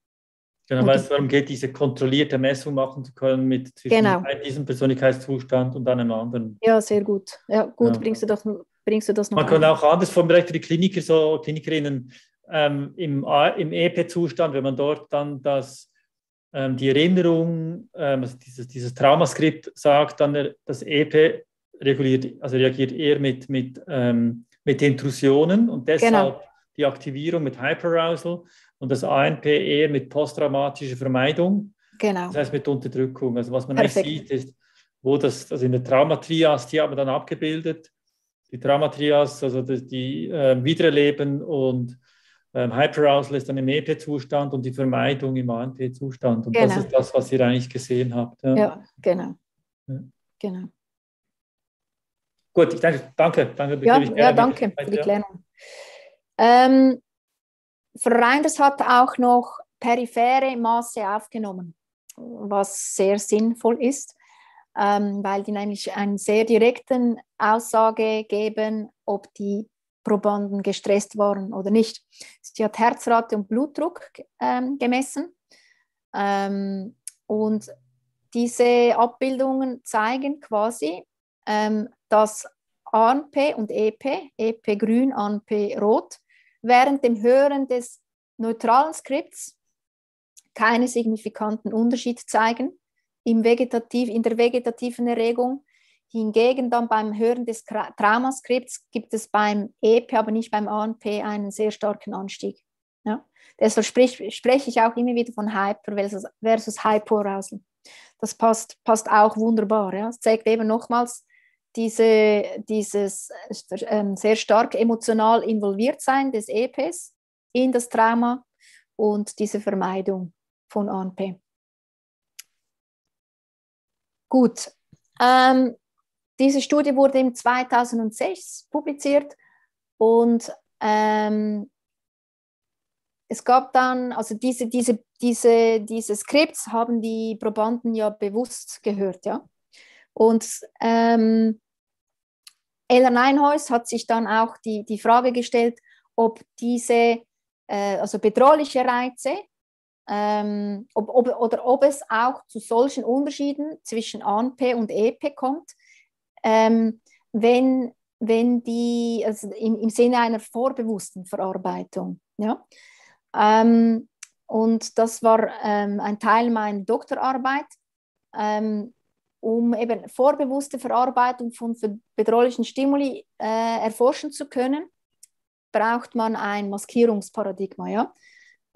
Genau, weil es darum geht, diese kontrollierte Messung machen zu können mit zwischen genau. diesem Persönlichkeitszustand und einem anderen. Ja, sehr gut. Ja, gut, ja. bringst du das bringst du das noch Man kann auch anders formulieren für die Kliniker, so Klinikerinnen ähm, im, im EP-Zustand, wenn man dort dann das, ähm, die Erinnerung, ähm, also dieses, dieses Traumaskript sagt, dann das EP reguliert, also reagiert eher mit, mit, ähm, mit Intrusionen und deshalb genau. die Aktivierung mit Hyperarousal und das ANP eher mit posttraumatischer Vermeidung. Genau. Das heißt mit Unterdrückung. Also was man Perfekt. nicht sieht, ist, wo das, also in der Traumatrias, die haben wir dann abgebildet, die Traumatrias, also die, die äh, Wiedererleben und ähm, Hyperarousal ist dann im EP-Zustand und die Vermeidung im ANP-Zustand. Und genau. das ist das, was ihr eigentlich gesehen habt. Ja, ja genau. Ja. genau. Gut, ich danke, danke. danke ja, ja danke für die Klärung. Ähm, Frau Reinders hat auch noch periphere Maße aufgenommen, was sehr sinnvoll ist ähm, weil die nämlich eine sehr direkten Aussage geben, ob die Probanden gestresst waren oder nicht. Sie hat Herzrate und Blutdruck ähm, gemessen ähm, und diese Abbildungen zeigen quasi, ähm, dass ANP und EP, EP grün, ANP rot, während dem Hören des neutralen Skripts keine signifikanten Unterschied zeigen im Vegetativ, in der vegetativen Erregung. Hingegen dann beim Hören des Traumaskripts gibt es beim EP, aber nicht beim ANP, einen sehr starken Anstieg. Ja? Deshalb sprich, spreche ich auch immer wieder von Hyper versus, versus Hypoarousal. Das passt, passt auch wunderbar. Ja? Es zeigt eben nochmals diese, dieses äh, sehr stark emotional involviert sein des EPs in das Trauma und diese Vermeidung von ANP. Gut, ähm, diese Studie wurde im 2006 publiziert und ähm, es gab dann, also diese, diese, diese, diese Skripts haben die Probanden ja bewusst gehört, ja. Und ähm, Ella Neinhaus hat sich dann auch die, die Frage gestellt, ob diese, äh, also bedrohliche Reize, ähm, ob, ob, oder ob es auch zu solchen Unterschieden zwischen ANP und EP kommt, ähm, wenn, wenn die, also im, im Sinne einer vorbewussten Verarbeitung. Ja? Ähm, und das war ähm, ein Teil meiner Doktorarbeit, ähm, um eben vorbewusste Verarbeitung von bedrohlichen Stimuli äh, erforschen zu können, braucht man ein Maskierungsparadigma. Ja?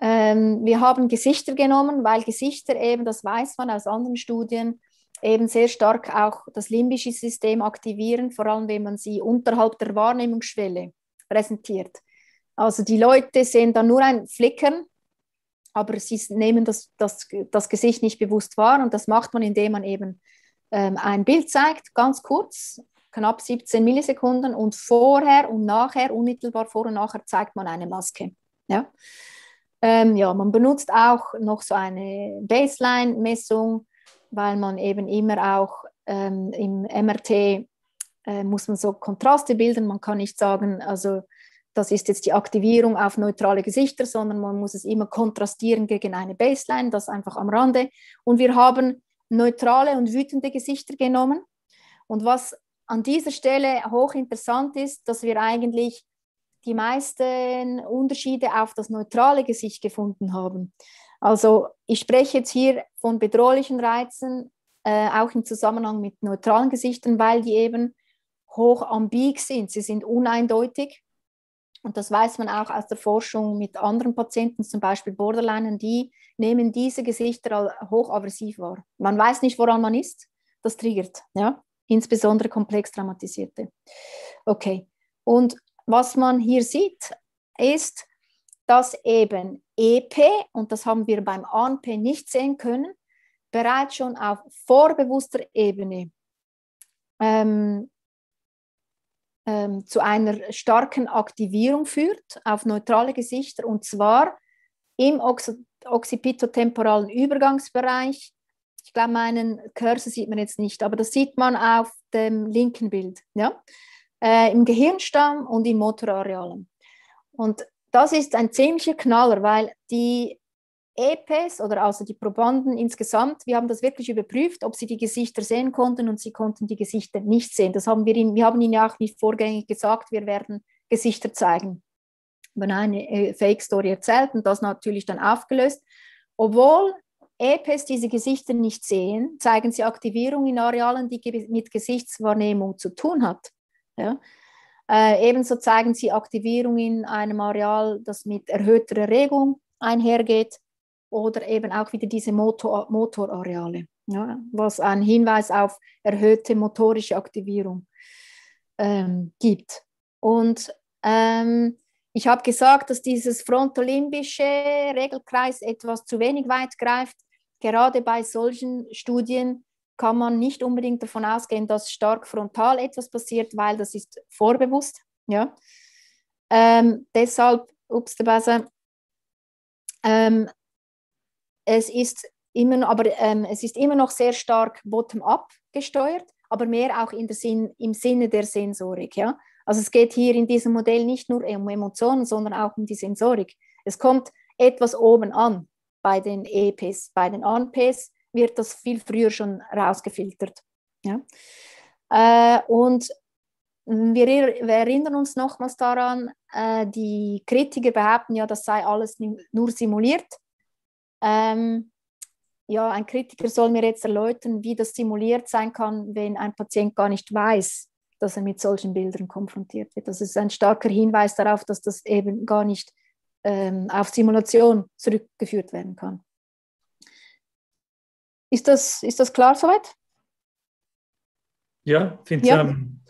Ähm, wir haben Gesichter genommen, weil Gesichter eben, das weiß man aus anderen Studien, eben sehr stark auch das limbische System aktivieren, vor allem wenn man sie unterhalb der Wahrnehmungsschwelle präsentiert. Also die Leute sehen dann nur ein Flickern, aber sie nehmen das, das, das Gesicht nicht bewusst wahr und das macht man, indem man eben ein Bild zeigt, ganz kurz, knapp 17 Millisekunden und vorher und nachher, unmittelbar vor und nachher zeigt man eine Maske. Ja, ähm, ja man benutzt auch noch so eine Baseline-Messung, weil man eben immer auch ähm, im MRT äh, muss man so Kontraste bilden. Man kann nicht sagen, also das ist jetzt die Aktivierung auf neutrale Gesichter, sondern man muss es immer kontrastieren gegen eine Baseline, das einfach am Rande. Und wir haben neutrale und wütende Gesichter genommen. Und was an dieser Stelle hochinteressant ist, dass wir eigentlich die meisten Unterschiede auf das neutrale Gesicht gefunden haben. Also ich spreche jetzt hier von bedrohlichen Reizen, äh, auch im Zusammenhang mit neutralen Gesichtern, weil die eben hoch ambig sind. Sie sind uneindeutig und das weiß man auch aus der Forschung mit anderen Patienten, zum Beispiel Borderlinern, die nehmen diese Gesichter hochaversiv wahr. Man weiß nicht, woran man ist. Das triggert, ja, insbesondere komplex traumatisierte. Okay. Und was man hier sieht, ist, dass eben EP, und das haben wir beim ANP nicht sehen können, bereits schon auf vorbewusster Ebene ähm, ähm, zu einer starken Aktivierung führt auf neutrale Gesichter und zwar im occipitotemporalen Übergangsbereich. Ich glaube, meinen Cursor sieht man jetzt nicht, aber das sieht man auf dem linken Bild, ja? Äh, im Gehirnstamm und im Motorarealen. Und das ist ein ziemlicher Knaller, weil die EPs oder also die Probanden insgesamt, wir haben das wirklich überprüft, ob sie die Gesichter sehen konnten und sie konnten die Gesichter nicht sehen. Das haben wir ihnen, wir haben ihnen ja auch nicht vorgängig gesagt, wir werden Gesichter zeigen. Haben eine äh, Fake Story erzählt und das natürlich dann aufgelöst. Obwohl EPs diese Gesichter nicht sehen, zeigen sie Aktivierung in Arealen, die mit Gesichtswahrnehmung zu tun hat. Ja? Äh, ebenso zeigen sie Aktivierung in einem Areal, das mit erhöhter Erregung einhergeht oder eben auch wieder diese Motor, Motorareale, ja, was einen Hinweis auf erhöhte motorische Aktivierung ähm, gibt. Und ähm, ich habe gesagt, dass dieses frontolimbische Regelkreis etwas zu wenig weit greift. Gerade bei solchen Studien kann man nicht unbedingt davon ausgehen, dass stark frontal etwas passiert, weil das ist vorbewusst. Ja? Ähm, deshalb, ups, der ähm, es ist immer, aber ähm, es ist immer noch sehr stark bottom-up gesteuert, aber mehr auch in der Sinn, im Sinne der Sensorik. Ja? Also es geht hier in diesem Modell nicht nur um Emotionen, sondern auch um die Sensorik. Es kommt etwas oben an bei den EPs. Bei den ANPs wird das viel früher schon rausgefiltert. Ja? Äh, und wir, wir, erinnern uns nochmals daran, äh, die Kritiker behaupten ja, das sei alles nur simuliert. Ähm, ja, ein Kritiker soll mir jetzt erläutern, wie das simuliert sein kann, wenn ein Patient gar nicht weiß, dass er mit solchen Bildern konfrontiert wird. Das ist ein starker Hinweis darauf, dass das eben gar nicht ähm, auf Simulation zurückgeführt werden kann. Ist das, ist das klar soweit? Ja, finde ja. ähm,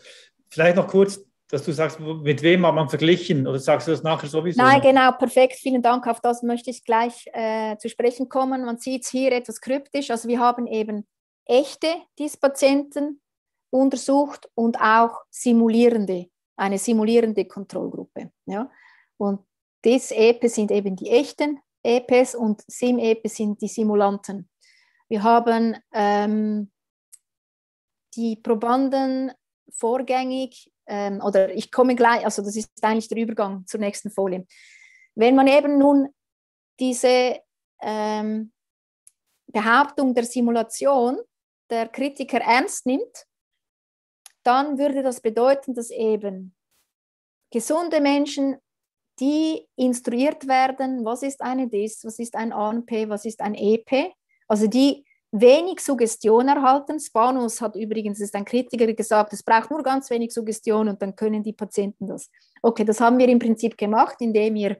vielleicht noch kurz dass du sagst, mit wem hat man verglichen oder sagst du das nachher sowieso? Nein, genau, perfekt, vielen Dank. Auf das möchte ich gleich äh, zu sprechen kommen. Man sieht es hier etwas kryptisch. Also wir haben eben echte Dispatienten untersucht und auch simulierende, eine simulierende Kontrollgruppe. Ja? Und das EP sind eben die echten EPs und SIM-EP sind die Simulanten. Wir haben ähm, die Probanden vorgängig ähm, oder ich komme gleich, also das ist eigentlich der Übergang zur nächsten Folie. Wenn man eben nun diese ähm, Behauptung der Simulation der Kritiker ernst nimmt, dann würde das bedeuten, dass eben gesunde Menschen, die instruiert werden, was ist eine DIS, was ist ein ANP, was ist ein EP, also die wenig Suggestion erhalten. Spanus hat übrigens, ist ein Kritiker gesagt, es braucht nur ganz wenig Suggestion und dann können die Patienten das. Okay, das haben wir im Prinzip gemacht, indem wir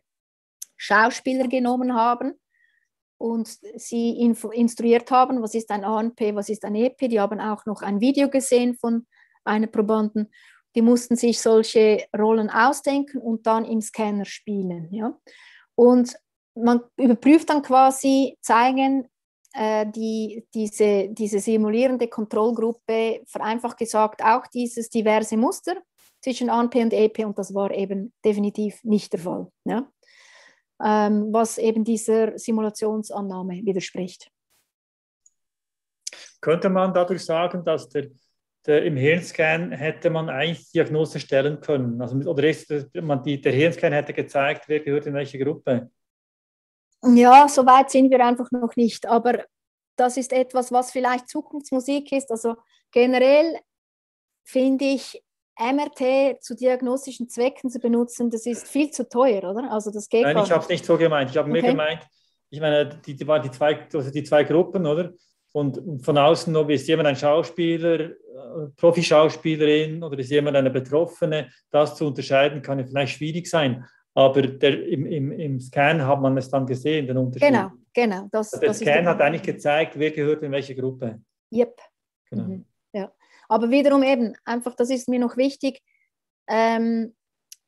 Schauspieler genommen haben und sie instruiert haben, was ist ein ANP, was ist ein EP. Die haben auch noch ein Video gesehen von einer Probanden. Die mussten sich solche Rollen ausdenken und dann im Scanner spielen. Ja? Und man überprüft dann quasi, zeigen die, diese, diese simulierende Kontrollgruppe, vereinfacht gesagt, auch dieses diverse Muster zwischen ANP und EP und das war eben definitiv nicht der Fall. Ja? Ähm, was eben dieser Simulationsannahme widerspricht. Könnte man dadurch sagen, dass der, der im Hirnscan hätte man eigentlich Diagnose stellen können? Also, oder ist, man die, der Hirnscan hätte gezeigt, wer gehört in welche Gruppe? Ja, so weit sind wir einfach noch nicht. Aber das ist etwas, was vielleicht Zukunftsmusik ist. Also generell finde ich, MRT zu diagnostischen Zwecken zu benutzen, das ist viel zu teuer, oder? Also das geht Nein, ich habe es nicht so gemeint. Ich habe okay. mir gemeint, ich meine, die, die, die, zwei, also die zwei Gruppen, oder? Und von außen, ob ist jemand ein Schauspieler, äh, Profi-Schauspielerin oder ist jemand eine Betroffene, das zu unterscheiden, kann ja vielleicht schwierig sein. Aber der, im, im, im Scan hat man es dann gesehen, den Unterschied. Genau, genau. Das, der das Scan hat eigentlich gezeigt, wer gehört in welche Gruppe. Yep. Genau. Mhm. Ja. Aber wiederum eben, einfach, das ist mir noch wichtig, ähm,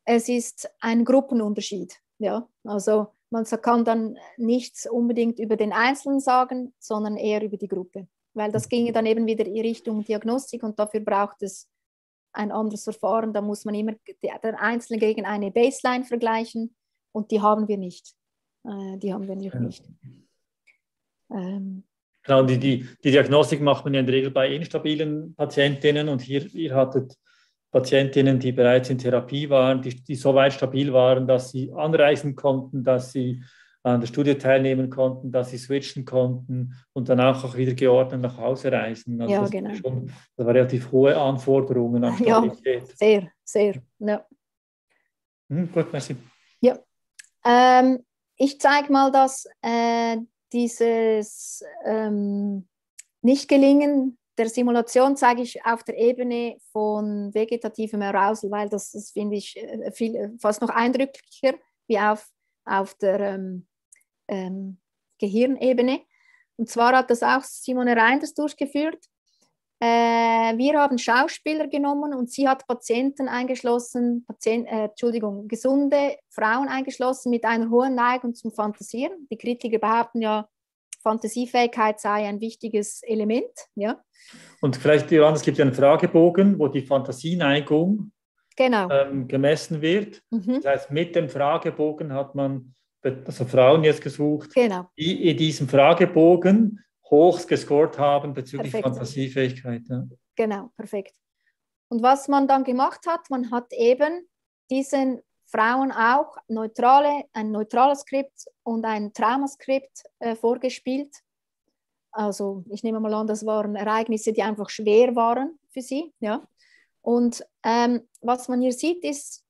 es ist ein Gruppenunterschied. Ja? Also man kann dann nichts unbedingt über den Einzelnen sagen, sondern eher über die Gruppe. Weil das ginge dann eben wieder in Richtung Diagnostik und dafür braucht es ein anderes Verfahren. Da muss man immer den Einzelnen gegen eine Baseline vergleichen und die haben wir nicht. Äh, die haben wir noch nicht. Ähm, genau, die, die, die Diagnostik macht man ja in der Regel bei instabilen Patientinnen und hier ihr hattet Patientinnen, die bereits in Therapie waren, die, die so weit stabil waren, dass sie anreisen konnten, dass sie an der Studie teilnehmen konnten, dass sie switchen konnten und danach auch wieder geordnet nach Hause reisen. Also ja, das genau. Schon, das waren relativ hohe Anforderungen an. Ja, sehr, sehr. Ja. Hm, gut, merci. Ja. Ähm, ich zeige mal, dass äh, dieses ähm, Nicht-Gelingen der Simulation zeige ich auf der Ebene von vegetativem Arousal, weil das, das finde ich äh, viel, fast noch eindrücklicher wie auf, auf der ähm, ähm, Gehirnebene. Und zwar hat das auch Simone Reinders durchgeführt. Äh, wir haben Schauspieler genommen und sie hat Patienten eingeschlossen, Patient, äh, Entschuldigung, gesunde Frauen eingeschlossen mit einer hohen Neigung zum Fantasieren. Die Kritiker behaupten ja, Fantasiefähigkeit sei ein wichtiges Element. Ja. Und vielleicht, Johannes, es gibt ja einen Fragebogen, wo die Fantasieneigung genau. ähm, gemessen wird. Mhm. Das heißt, mit dem Fragebogen hat man also Frauen jetzt gesucht, genau. die in diesem Fragebogen hoch gescored haben bezüglich perfekt. Fantasiefähigkeit. Ja. Genau, perfekt. Und was man dann gemacht hat, man hat eben diesen Frauen auch neutrale, ein neutrales Skript und ein Traumaskript äh, vorgespielt. Also ich nehme mal an, das waren Ereignisse, die einfach schwer waren für sie. Ja. Und ähm, was man hier sieht, ist,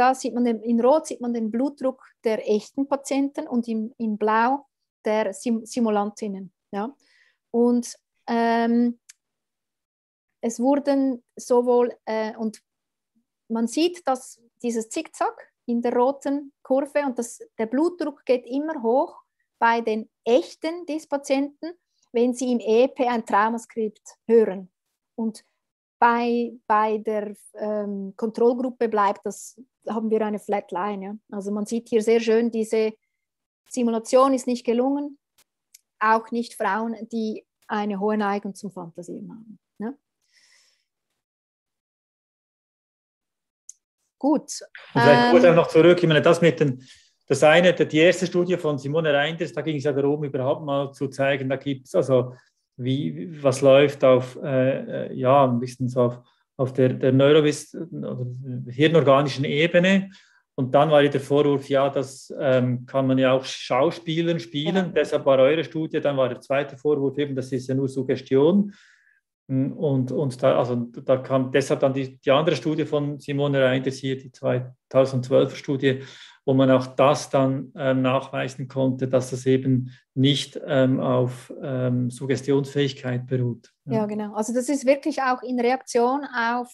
da sieht man den, in Rot sieht man den Blutdruck der echten Patienten und in, in Blau der Sim Simulantinnen. Ja? Und ähm, es wurden sowohl, äh, und man sieht, dass dieses Zickzack in der roten Kurve und das, der Blutdruck geht immer hoch bei den echten des Patienten, wenn sie im EP ein Traumaskript hören. Und bei, bei der ähm, Kontrollgruppe bleibt das, haben wir eine Flatline. Ja? Also man sieht hier sehr schön, diese Simulation ist nicht gelungen, auch nicht Frauen, die eine hohe Neigung zum Fantasieren haben. Ja? Gut. vielleicht kurz ähm, noch zurück, ich meine, das mit den, das eine, die erste Studie von Simone Reinders, da ging es ja darum, überhaupt mal zu zeigen, da gibt es also wie, was läuft auf, äh, äh, ja, ein bisschen so auf, auf der, der Neurowiss oder hirnorganischen Ebene. Und dann war der Vorwurf, ja, das ähm, kann man ja auch Schauspielern spielen. Ja. Deshalb war eure Studie, dann war der zweite Vorwurf eben, das ist ja nur Suggestion. Und, und da, also da kam deshalb dann die, die andere Studie von Simone Reinders hier, die 2012 Studie, wo man auch das dann ähm, nachweisen konnte, dass das eben nicht ähm, auf ähm, Suggestionsfähigkeit beruht. Ja. ja. genau. Also das ist wirklich auch in Reaktion auf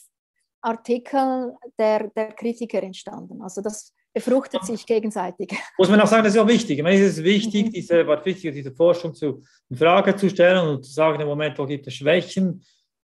Artikel der, der Kritiker entstanden. Also das befruchtet sich gegenseitig. Muss man auch sagen, das ist auch wichtig. Ich meine, es ist wichtig, mhm. diese, war wichtig, diese Forschung zu, in Frage zu stellen und zu sagen, im Moment, wo gibt es Schwächen,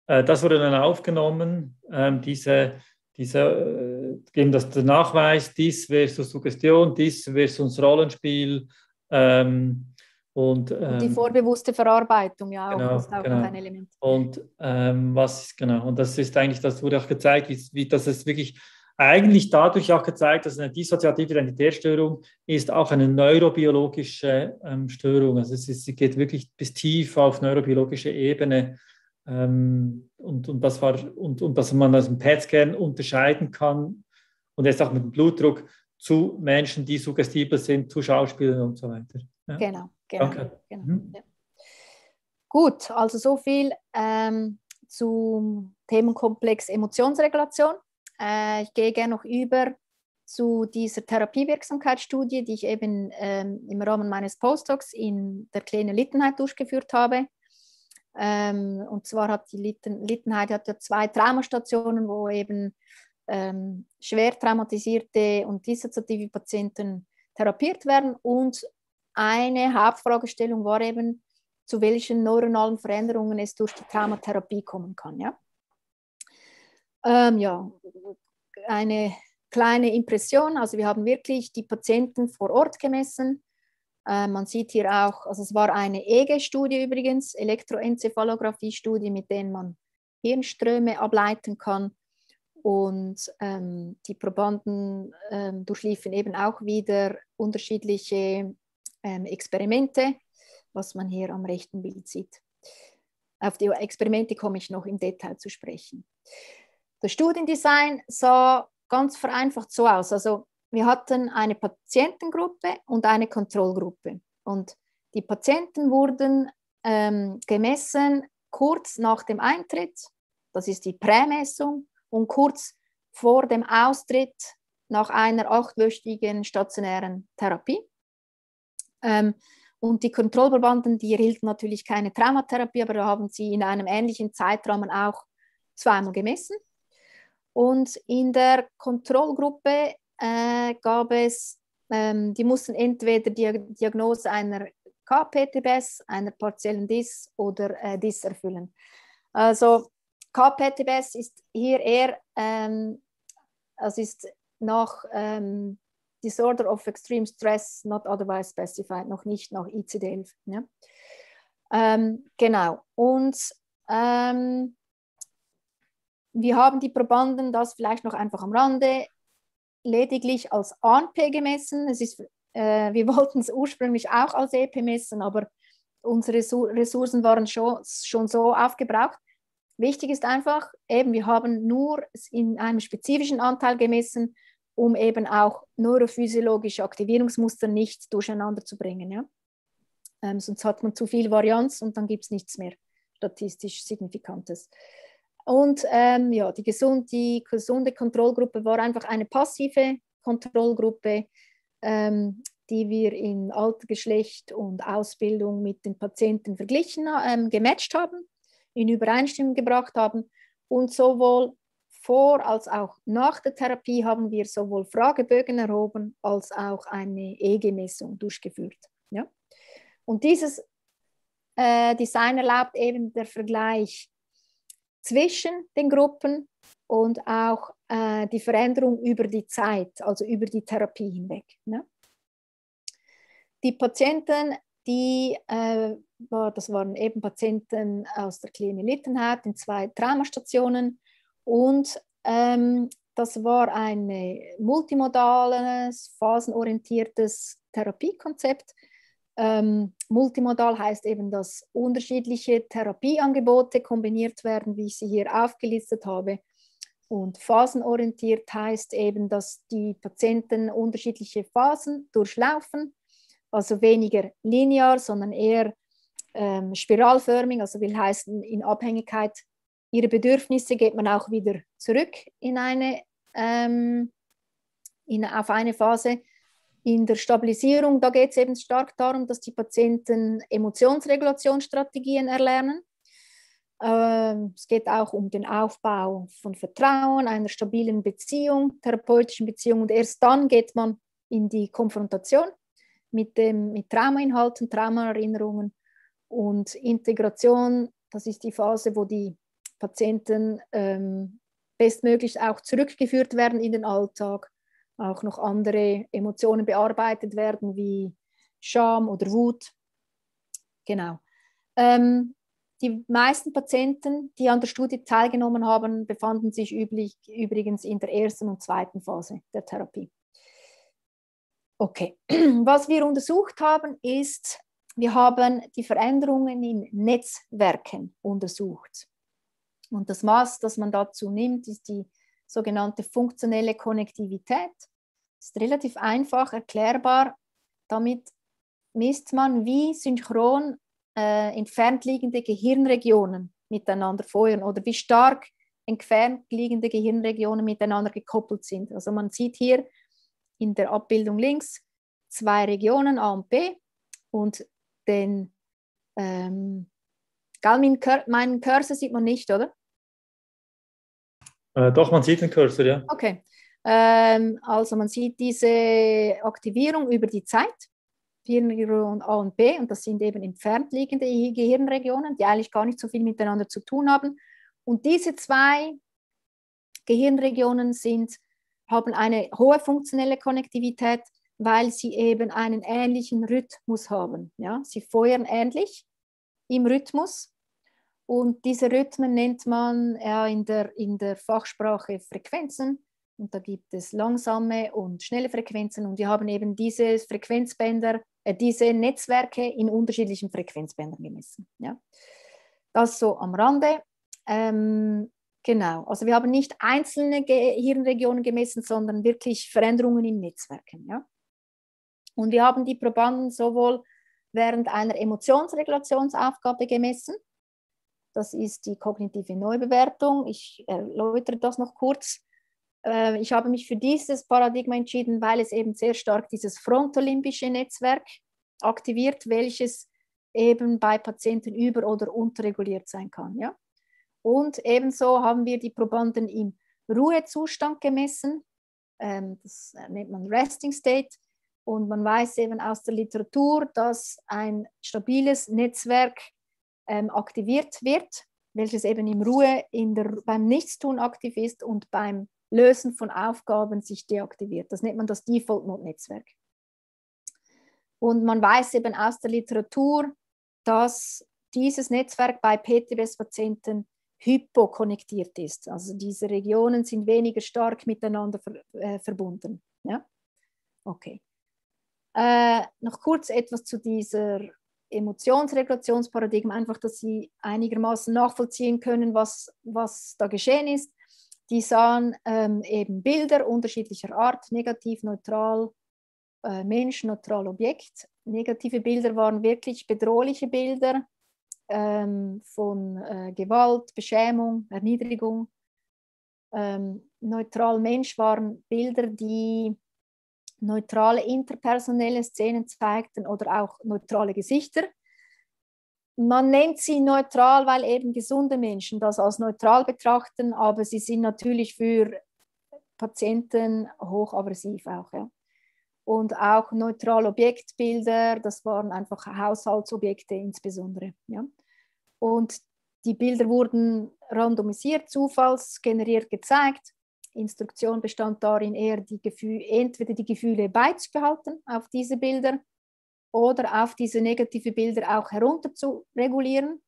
äh, das wurde dann aufgenommen, ähm, diese, diese, äh, eben das, der Nachweis, dies versus Suggestion, dies versus Rollenspiel, ähm, und, ähm, die vorbewusste Verarbeitung, ja, genau, ist auch genau. ein Element. Und ähm, was genau, und das ist eigentlich, das wurde auch gezeigt, wie, wie dass es wirklich eigentlich dadurch auch gezeigt, dass eine dissoziative Identitätsstörung ist auch eine neurobiologische ähm, Störung. Also es ist, sie geht wirklich bis tief auf neurobiologische Ebene. Ähm, und, und, das war, und, und dass man aus dem PET-Scan unterscheiden kann und jetzt auch mit dem Blutdruck zu Menschen, die suggestibel sind, zu Schauspielern und so weiter. Ja. Genau, genau. Danke. genau mhm. ja. Gut, also so viel ähm, zum Themenkomplex Emotionsregulation. Äh, ich gehe gerne noch über zu dieser Therapiewirksamkeitsstudie, die ich eben ähm, im Rahmen meines Postdocs in der kleinen Littenheit durchgeführt habe. Ähm, und zwar hat die Litten, Littenheit hat ja zwei Traumastationen, wo eben ähm, schwer traumatisierte und dissoziative Patienten therapiert werden. Und eine Hauptfragestellung war eben, zu welchen neuronalen Veränderungen es durch die Traumatherapie kommen kann. Ja? Ähm, ja, eine kleine Impression. Also wir haben wirklich die Patienten vor Ort gemessen. Äh, man sieht hier auch, also es war eine EEG-Studie übrigens, Elektroenzephalographie-Studie, mit denen man Hirnströme ableiten kann. Und ähm, die Probanden ähm, durchliefen eben auch wieder unterschiedliche ähm, Experimente, was man hier am rechten Bild sieht. Auf die Experimente komme ich noch im Detail zu sprechen. Das Studiendesign sah ganz vereinfacht so aus. Also wir hatten eine Patientengruppe und eine Kontrollgruppe. Und die Patienten wurden ähm, gemessen kurz nach dem Eintritt, das ist die Prämessung, und kurz vor dem Austritt nach einer achtwöchigen stationären Therapie. Ähm, und die Kontrollprobanden, die erhielten natürlich keine Traumatherapie, aber da haben sie in einem ähnlichen Zeitrahmen auch zweimal gemessen. Und in der Kontrollgruppe äh, gab es, ähm, die mussten entweder die Diagnose einer KPTBS, einer partiellen DIS oder äh, DIS erfüllen. Also KPTBS ist hier eher, ähm, also ist nach ähm, Disorder of Extreme Stress not otherwise specified, noch nicht nach ICD-11. Ja? Ähm, genau. Und ähm, wir haben die Probanden, das vielleicht noch einfach am Rande, lediglich als ANP gemessen. Es ist, äh, wir wollten es ursprünglich auch als EP messen, aber unsere Ressourcen waren schon, schon so aufgebraucht. Wichtig ist einfach, eben, wir haben nur in einem spezifischen Anteil gemessen, um eben auch neurophysiologische Aktivierungsmuster nicht durcheinander zu bringen. Ja? Ähm, sonst hat man zu viel Varianz und dann gibt es nichts mehr statistisch Signifikantes. Und ähm, ja, die, gesund, die gesunde Kontrollgruppe war einfach eine passive Kontrollgruppe, ähm, die wir in Alter, Geschlecht und Ausbildung mit den Patienten verglichen, ähm, gematcht haben, in Übereinstimmung gebracht haben. Und sowohl vor als auch nach der Therapie haben wir sowohl Fragebögen erhoben als auch eine EG-Messung durchgeführt. Ja? Und dieses äh, Design erlaubt eben der Vergleich zwischen den Gruppen und auch äh, die Veränderung über die Zeit, also über die Therapie hinweg. Ne? Die Patienten, die, äh, das waren eben Patienten aus der Klinik Littenhardt in zwei Traumastationen und ähm, das war ein multimodales, phasenorientiertes Therapiekonzept, ähm, multimodal heißt eben, dass unterschiedliche Therapieangebote kombiniert werden, wie ich sie hier aufgelistet habe. Und phasenorientiert heißt eben, dass die Patienten unterschiedliche Phasen durchlaufen, also weniger linear, sondern eher ähm, spiralförmig, also will heißen, in Abhängigkeit ihrer Bedürfnisse geht man auch wieder zurück in eine, ähm, in, auf eine Phase in der Stabilisierung, da geht es eben stark darum, dass die Patienten Emotionsregulationsstrategien erlernen. Äh, ähm, es geht auch um den Aufbau von Vertrauen, einer stabilen Beziehung, therapeutischen Beziehung. Und erst dann geht man in die Konfrontation mit, dem, mit Traumainhalten, Traumaerinnerungen und Integration. Das ist die Phase, wo die Patienten ähm, bestmöglich auch zurückgeführt werden in den Alltag, auch noch andere Emotionen bearbeitet werden wie Scham oder Wut. Genau. Ähm, die meisten Patienten, die an der Studie teilgenommen haben, befanden sich üblich, übrigens in der ersten und zweiten Phase der Therapie. Okay, was wir untersucht haben, ist, wir haben die Veränderungen in Netzwerken untersucht. Und das Maß, das man dazu nimmt, ist die sogenannte funktionelle Konnektivität. Ist relativ einfach erklärbar. Damit misst man, wie synchron äh, entfernt liegende Gehirnregionen miteinander feuern oder wie stark entfernt liegende Gehirnregionen miteinander gekoppelt sind. Also man sieht hier in der Abbildung links zwei Regionen A und B und den ähm, meinen Cursor sieht man nicht, oder? Äh, doch, man sieht den Cursor, ja. Okay. Ähm, also man sieht diese Aktivierung über die Zeit, Hirnregion A und B, und das sind eben entfernt liegende Gehirnregionen, die eigentlich gar nicht so viel miteinander zu tun haben. Und diese zwei Gehirnregionen sind, haben eine hohe funktionelle Konnektivität, weil sie eben einen ähnlichen Rhythmus haben. Ja? Sie feuern ähnlich im Rhythmus und diese Rhythmen nennt man ja, in, der, in der Fachsprache Frequenzen. Und da gibt es langsame und schnelle Frequenzen. Und wir haben eben diese Frequenzbänder, äh, diese Netzwerke in unterschiedlichen Frequenzbändern gemessen. Ja. Das so am Rande. Ähm, genau, also wir haben nicht einzelne Hirnregionen gemessen, sondern wirklich Veränderungen in Netzwerken. Ja. Und wir haben die Probanden sowohl während einer Emotionsregulationsaufgabe gemessen, das ist die kognitive Neubewertung. Ich erläutere das noch kurz. Äh, ich habe mich für dieses Paradigma entschieden, weil es eben sehr stark dieses frontolimbische Netzwerk aktiviert, welches eben bei Patienten über- oder unterreguliert sein kann. Ja? Und ebenso haben wir die Probanden im Ruhezustand gemessen. Ähm, das nennt man Resting State. Und man weiß eben aus der Literatur, dass ein stabiles Netzwerk ähm, aktiviert wird, welches eben im Ruhe in der, beim Nichtstun aktiv ist und beim Lösen von Aufgaben sich deaktiviert. Das nennt man das Default-Mode-Netzwerk. Und man weiß eben aus der Literatur, dass dieses Netzwerk bei PTBS-Patienten hypokonnektiert ist. Also diese Regionen sind weniger stark miteinander ver äh, verbunden. Ja? Okay. Äh, noch kurz etwas zu dieser Emotionsregulationsparadigma, einfach, dass sie einigermaßen nachvollziehen können, was, was da geschehen ist. Die sahen ähm, eben Bilder unterschiedlicher Art, negativ, neutral, äh, Mensch, neutral, Objekt. Negative Bilder waren wirklich bedrohliche Bilder ähm, von äh, Gewalt, Beschämung, Erniedrigung. Ähm, neutral Mensch waren Bilder, die neutrale interpersonelle Szenen zeigten oder auch neutrale Gesichter. Man nennt sie neutral, weil eben gesunde Menschen das als neutral betrachten, aber sie sind natürlich für Patienten hochaversiv auch. Ja. Und auch neutrale Objektbilder, das waren einfach Haushaltsobjekte insbesondere. Ja. Und die Bilder wurden randomisiert, zufallsgeneriert gezeigt Instruktion bestand darin, eher die Gefühle, entweder die Gefühle beizubehalten auf diese Bilder oder auf diese negative Bilder auch herunter zu regulieren,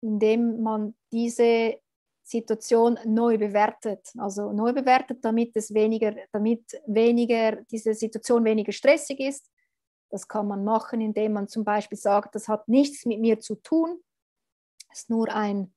indem man diese Situation neu bewertet. Also neu bewertet, damit es weniger, damit weniger, diese Situation weniger stressig ist. Das kann man machen, indem man zum Beispiel sagt, das hat nichts mit mir zu tun. Es ist nur ein,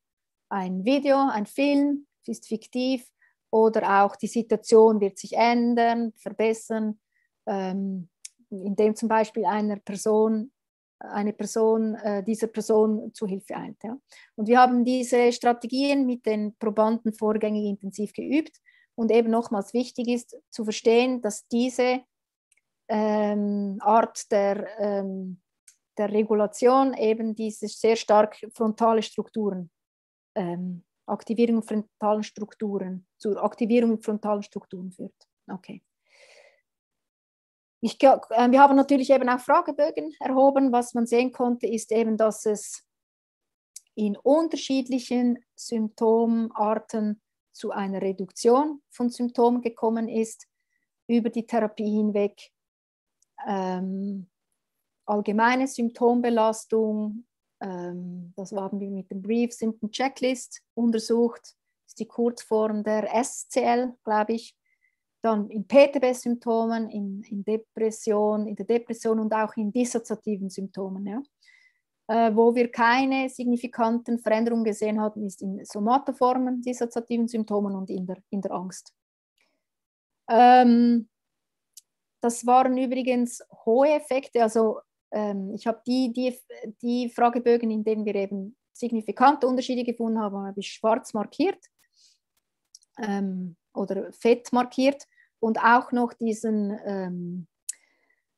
ein Video, ein Film, es ist fiktiv oder auch die Situation wird sich ändern, verbessern, ähm, indem zum Beispiel einer Person, eine Person äh, dieser Person zu Hilfe eilt. Ja. Und wir haben diese Strategien mit den Probanden vorgängig intensiv geübt. Und eben nochmals wichtig ist zu verstehen, dass diese ähm, Art der, ähm, der Regulation eben diese sehr stark frontale Strukturen ähm, Aktivierung frontalen Strukturen, zur Aktivierung frontalen Strukturen führt. Okay. Ich, äh, wir haben natürlich eben auch Fragebögen erhoben. Was man sehen konnte, ist eben, dass es in unterschiedlichen Symptomarten zu einer Reduktion von Symptomen gekommen ist über die Therapie hinweg. Ähm, allgemeine Symptombelastung, ähm, das haben wir mit dem Brief Symptom Checklist untersucht, das ist die Kurzform der SCL, glaube ich. Dann in PTBS-Symptomen, in, in Depression, in der Depression und auch in dissoziativen Symptomen. Ja. Äh, wo wir keine signifikanten Veränderungen gesehen hatten, ist in Somatoformen, dissoziativen Symptomen und in der, in der Angst. Ähm, das waren übrigens hohe Effekte, also ähm, ich habe die, die, die Fragebögen, in denen wir eben signifikante Unterschiede gefunden haben, habe ich schwarz markiert ähm, oder fett markiert und auch noch diesen, ähm,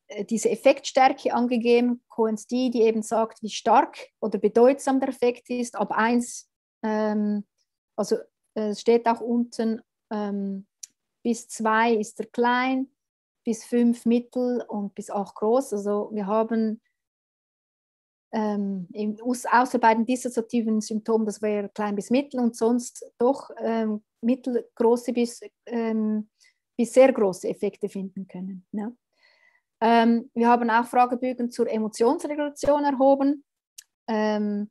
äh, diese Effektstärke angegeben, Cohen's D, die eben sagt, wie stark oder bedeutsam der Effekt ist. Ab 1, ähm, also äh, es steht auch unten, ähm, bis 2 ist er klein, bis 5 mittel und bis 8 groß. Also wir haben ähm, außer bei den dissoziativen Symptomen, das wäre klein bis mittel und sonst doch ähm, mittelgroße bis, ähm, bis sehr große Effekte finden können. Ja. Ähm, wir haben auch Fragebögen zur Emotionsregulation erhoben. Ähm,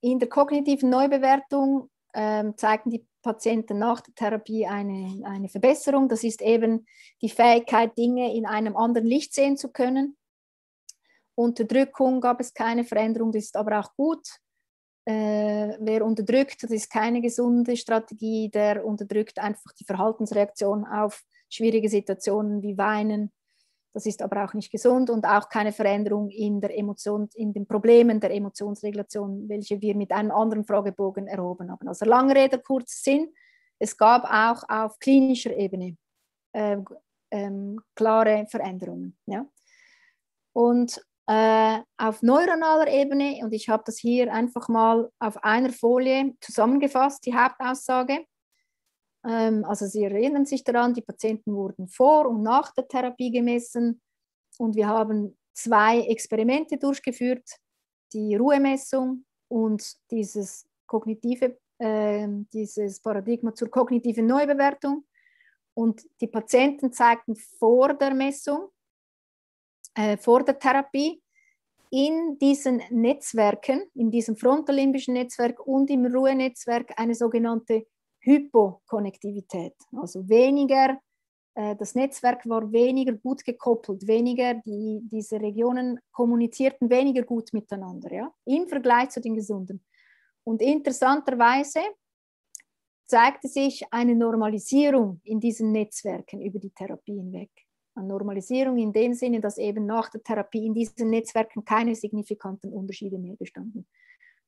in der kognitiven Neubewertung ähm, zeigen die Patienten nach der Therapie eine, eine Verbesserung. Das ist eben die Fähigkeit, Dinge in einem anderen Licht sehen zu können. Unterdrückung gab es keine Veränderung, das ist aber auch gut. Äh, wer unterdrückt, das ist keine gesunde Strategie, der unterdrückt einfach die Verhaltensreaktion auf schwierige Situationen wie Weinen, das ist aber auch nicht gesund und auch keine Veränderung in, der Emotion, in den Problemen der Emotionsregulation, welche wir mit einem anderen Fragebogen erhoben haben. Also lange Rede, kurz Sinn. Es gab auch auf klinischer Ebene äh, ähm, klare Veränderungen. Ja? Und äh, auf neuronaler Ebene, und ich habe das hier einfach mal auf einer Folie zusammengefasst, die Hauptaussage, also Sie erinnern sich daran, die Patienten wurden vor und nach der Therapie gemessen und wir haben zwei Experimente durchgeführt, die Ruhemessung und dieses kognitive, äh, dieses Paradigma zur kognitiven Neubewertung. Und die Patienten zeigten vor der Messung, äh, vor der Therapie, in diesen Netzwerken, in diesem frontalimbischen Netzwerk und im Ruhenetzwerk eine sogenannte Hypokonnektivität, also weniger, äh, das Netzwerk war weniger gut gekoppelt, weniger, die, diese Regionen kommunizierten weniger gut miteinander, ja, im Vergleich zu den Gesunden. Und interessanterweise zeigte sich eine Normalisierung in diesen Netzwerken über die Therapie hinweg. Eine Normalisierung in dem Sinne, dass eben nach der Therapie in diesen Netzwerken keine signifikanten Unterschiede mehr bestanden.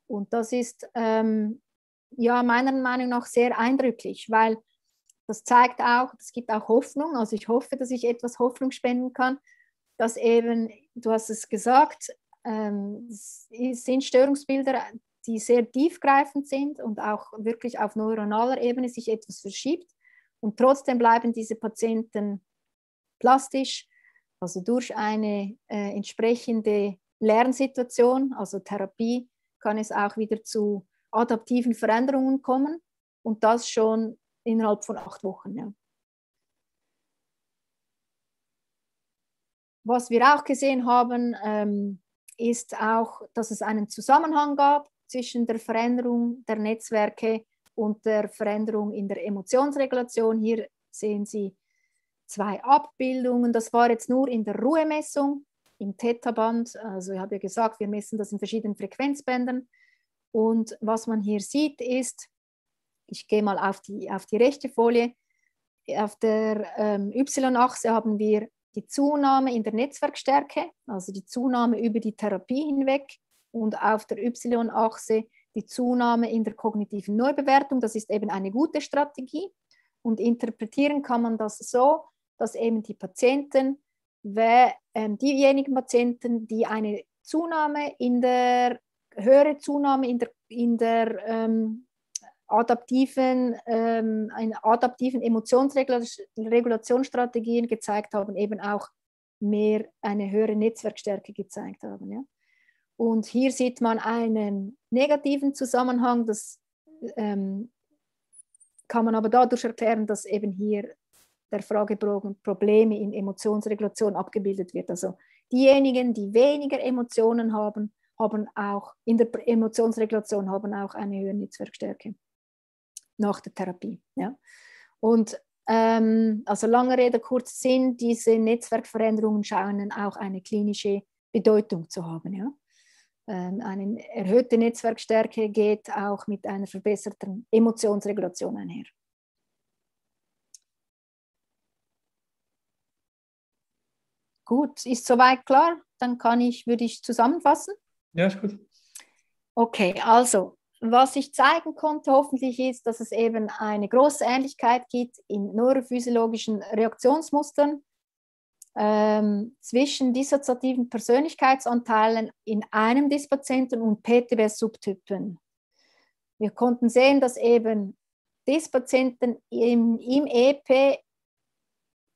Und das ist ähm, ja meiner Meinung nach sehr eindrücklich, weil das zeigt auch, es gibt auch Hoffnung. Also ich hoffe, dass ich etwas Hoffnung spenden kann, dass eben, du hast es gesagt, ähm, es sind Störungsbilder, die sehr tiefgreifend sind und auch wirklich auf neuronaler Ebene sich etwas verschiebt. Und trotzdem bleiben diese Patienten plastisch, also durch eine äh, entsprechende Lernsituation, also Therapie, kann es auch wieder zu adaptiven Veränderungen kommen und das schon innerhalb von acht Wochen. Ja. Was wir auch gesehen haben, ähm, ist auch, dass es einen Zusammenhang gab zwischen der Veränderung der Netzwerke und der Veränderung in der Emotionsregulation. Hier sehen Sie zwei Abbildungen. Das war jetzt nur in der Ruhemessung im Theta-Band. Also ich habe ja gesagt, wir messen das in verschiedenen Frequenzbändern. Und was man hier sieht ist, ich gehe mal auf die, auf die rechte Folie, auf der ähm, Y-Achse haben wir die Zunahme in der Netzwerkstärke, also die Zunahme über die Therapie hinweg. Und auf der Y-Achse die Zunahme in der kognitiven Neubewertung. Das ist eben eine gute Strategie. Und interpretieren kann man das so, dass eben die Patienten, wer, äh, diejenigen Patienten, die eine Zunahme in der höhere Zunahme in der, in der ähm, adaptiven, ähm, adaptiven Emotionsregulationsstrategien gezeigt haben, eben auch mehr eine höhere Netzwerkstärke gezeigt haben. Ja? Und hier sieht man einen negativen Zusammenhang, das ähm, kann man aber dadurch erklären, dass eben hier der Fragebogen Probleme in Emotionsregulation abgebildet wird. Also diejenigen, die weniger Emotionen haben, haben auch in der Emotionsregulation haben auch eine höhere Netzwerkstärke nach der Therapie. Ja? Und ähm, also lange Rede, kurz Sinn, diese Netzwerkveränderungen scheinen auch eine klinische Bedeutung zu haben. Ja? Ähm, eine erhöhte Netzwerkstärke geht auch mit einer verbesserten Emotionsregulation einher. Gut, ist soweit klar? Dann kann ich, würde ich zusammenfassen. Ja, ist gut. Okay, also was ich zeigen konnte, hoffentlich ist, dass es eben eine große Ähnlichkeit gibt in neurophysiologischen Reaktionsmustern ähm, zwischen dissoziativen Persönlichkeitsanteilen in einem Dispatienten und PTBS-Subtypen. Wir konnten sehen, dass eben Dispatienten im, im EP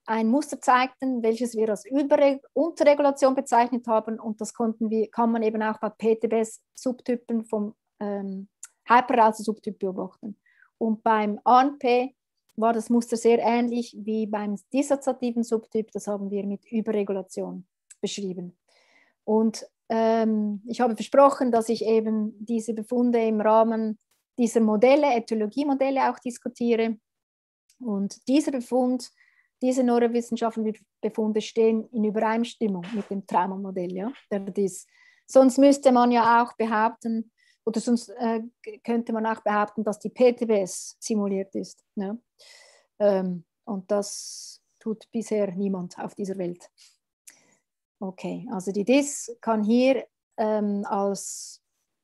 ein Muster zeigten, welches wir als Überre Unterregulation bezeichnet haben und das konnten wir, kann man eben auch bei PTBS-Subtypen vom ähm, hyperarousal Subtyp beobachten. Und beim ANP war das Muster sehr ähnlich wie beim dissoziativen Subtyp, das haben wir mit Überregulation beschrieben. Und ähm, ich habe versprochen, dass ich eben diese Befunde im Rahmen dieser Modelle, Äthiologie-Modelle auch diskutiere. Und dieser Befund, diese neurowissenschaftlichen Befunde stehen in Übereinstimmung mit dem Traumamodell. Ja. Sonst müsste man ja auch behaupten, oder sonst äh, könnte man auch behaupten, dass die PTBS simuliert ist. Ne? Ähm, und das tut bisher niemand auf dieser Welt. Okay, also die DIS kann hier ähm, als,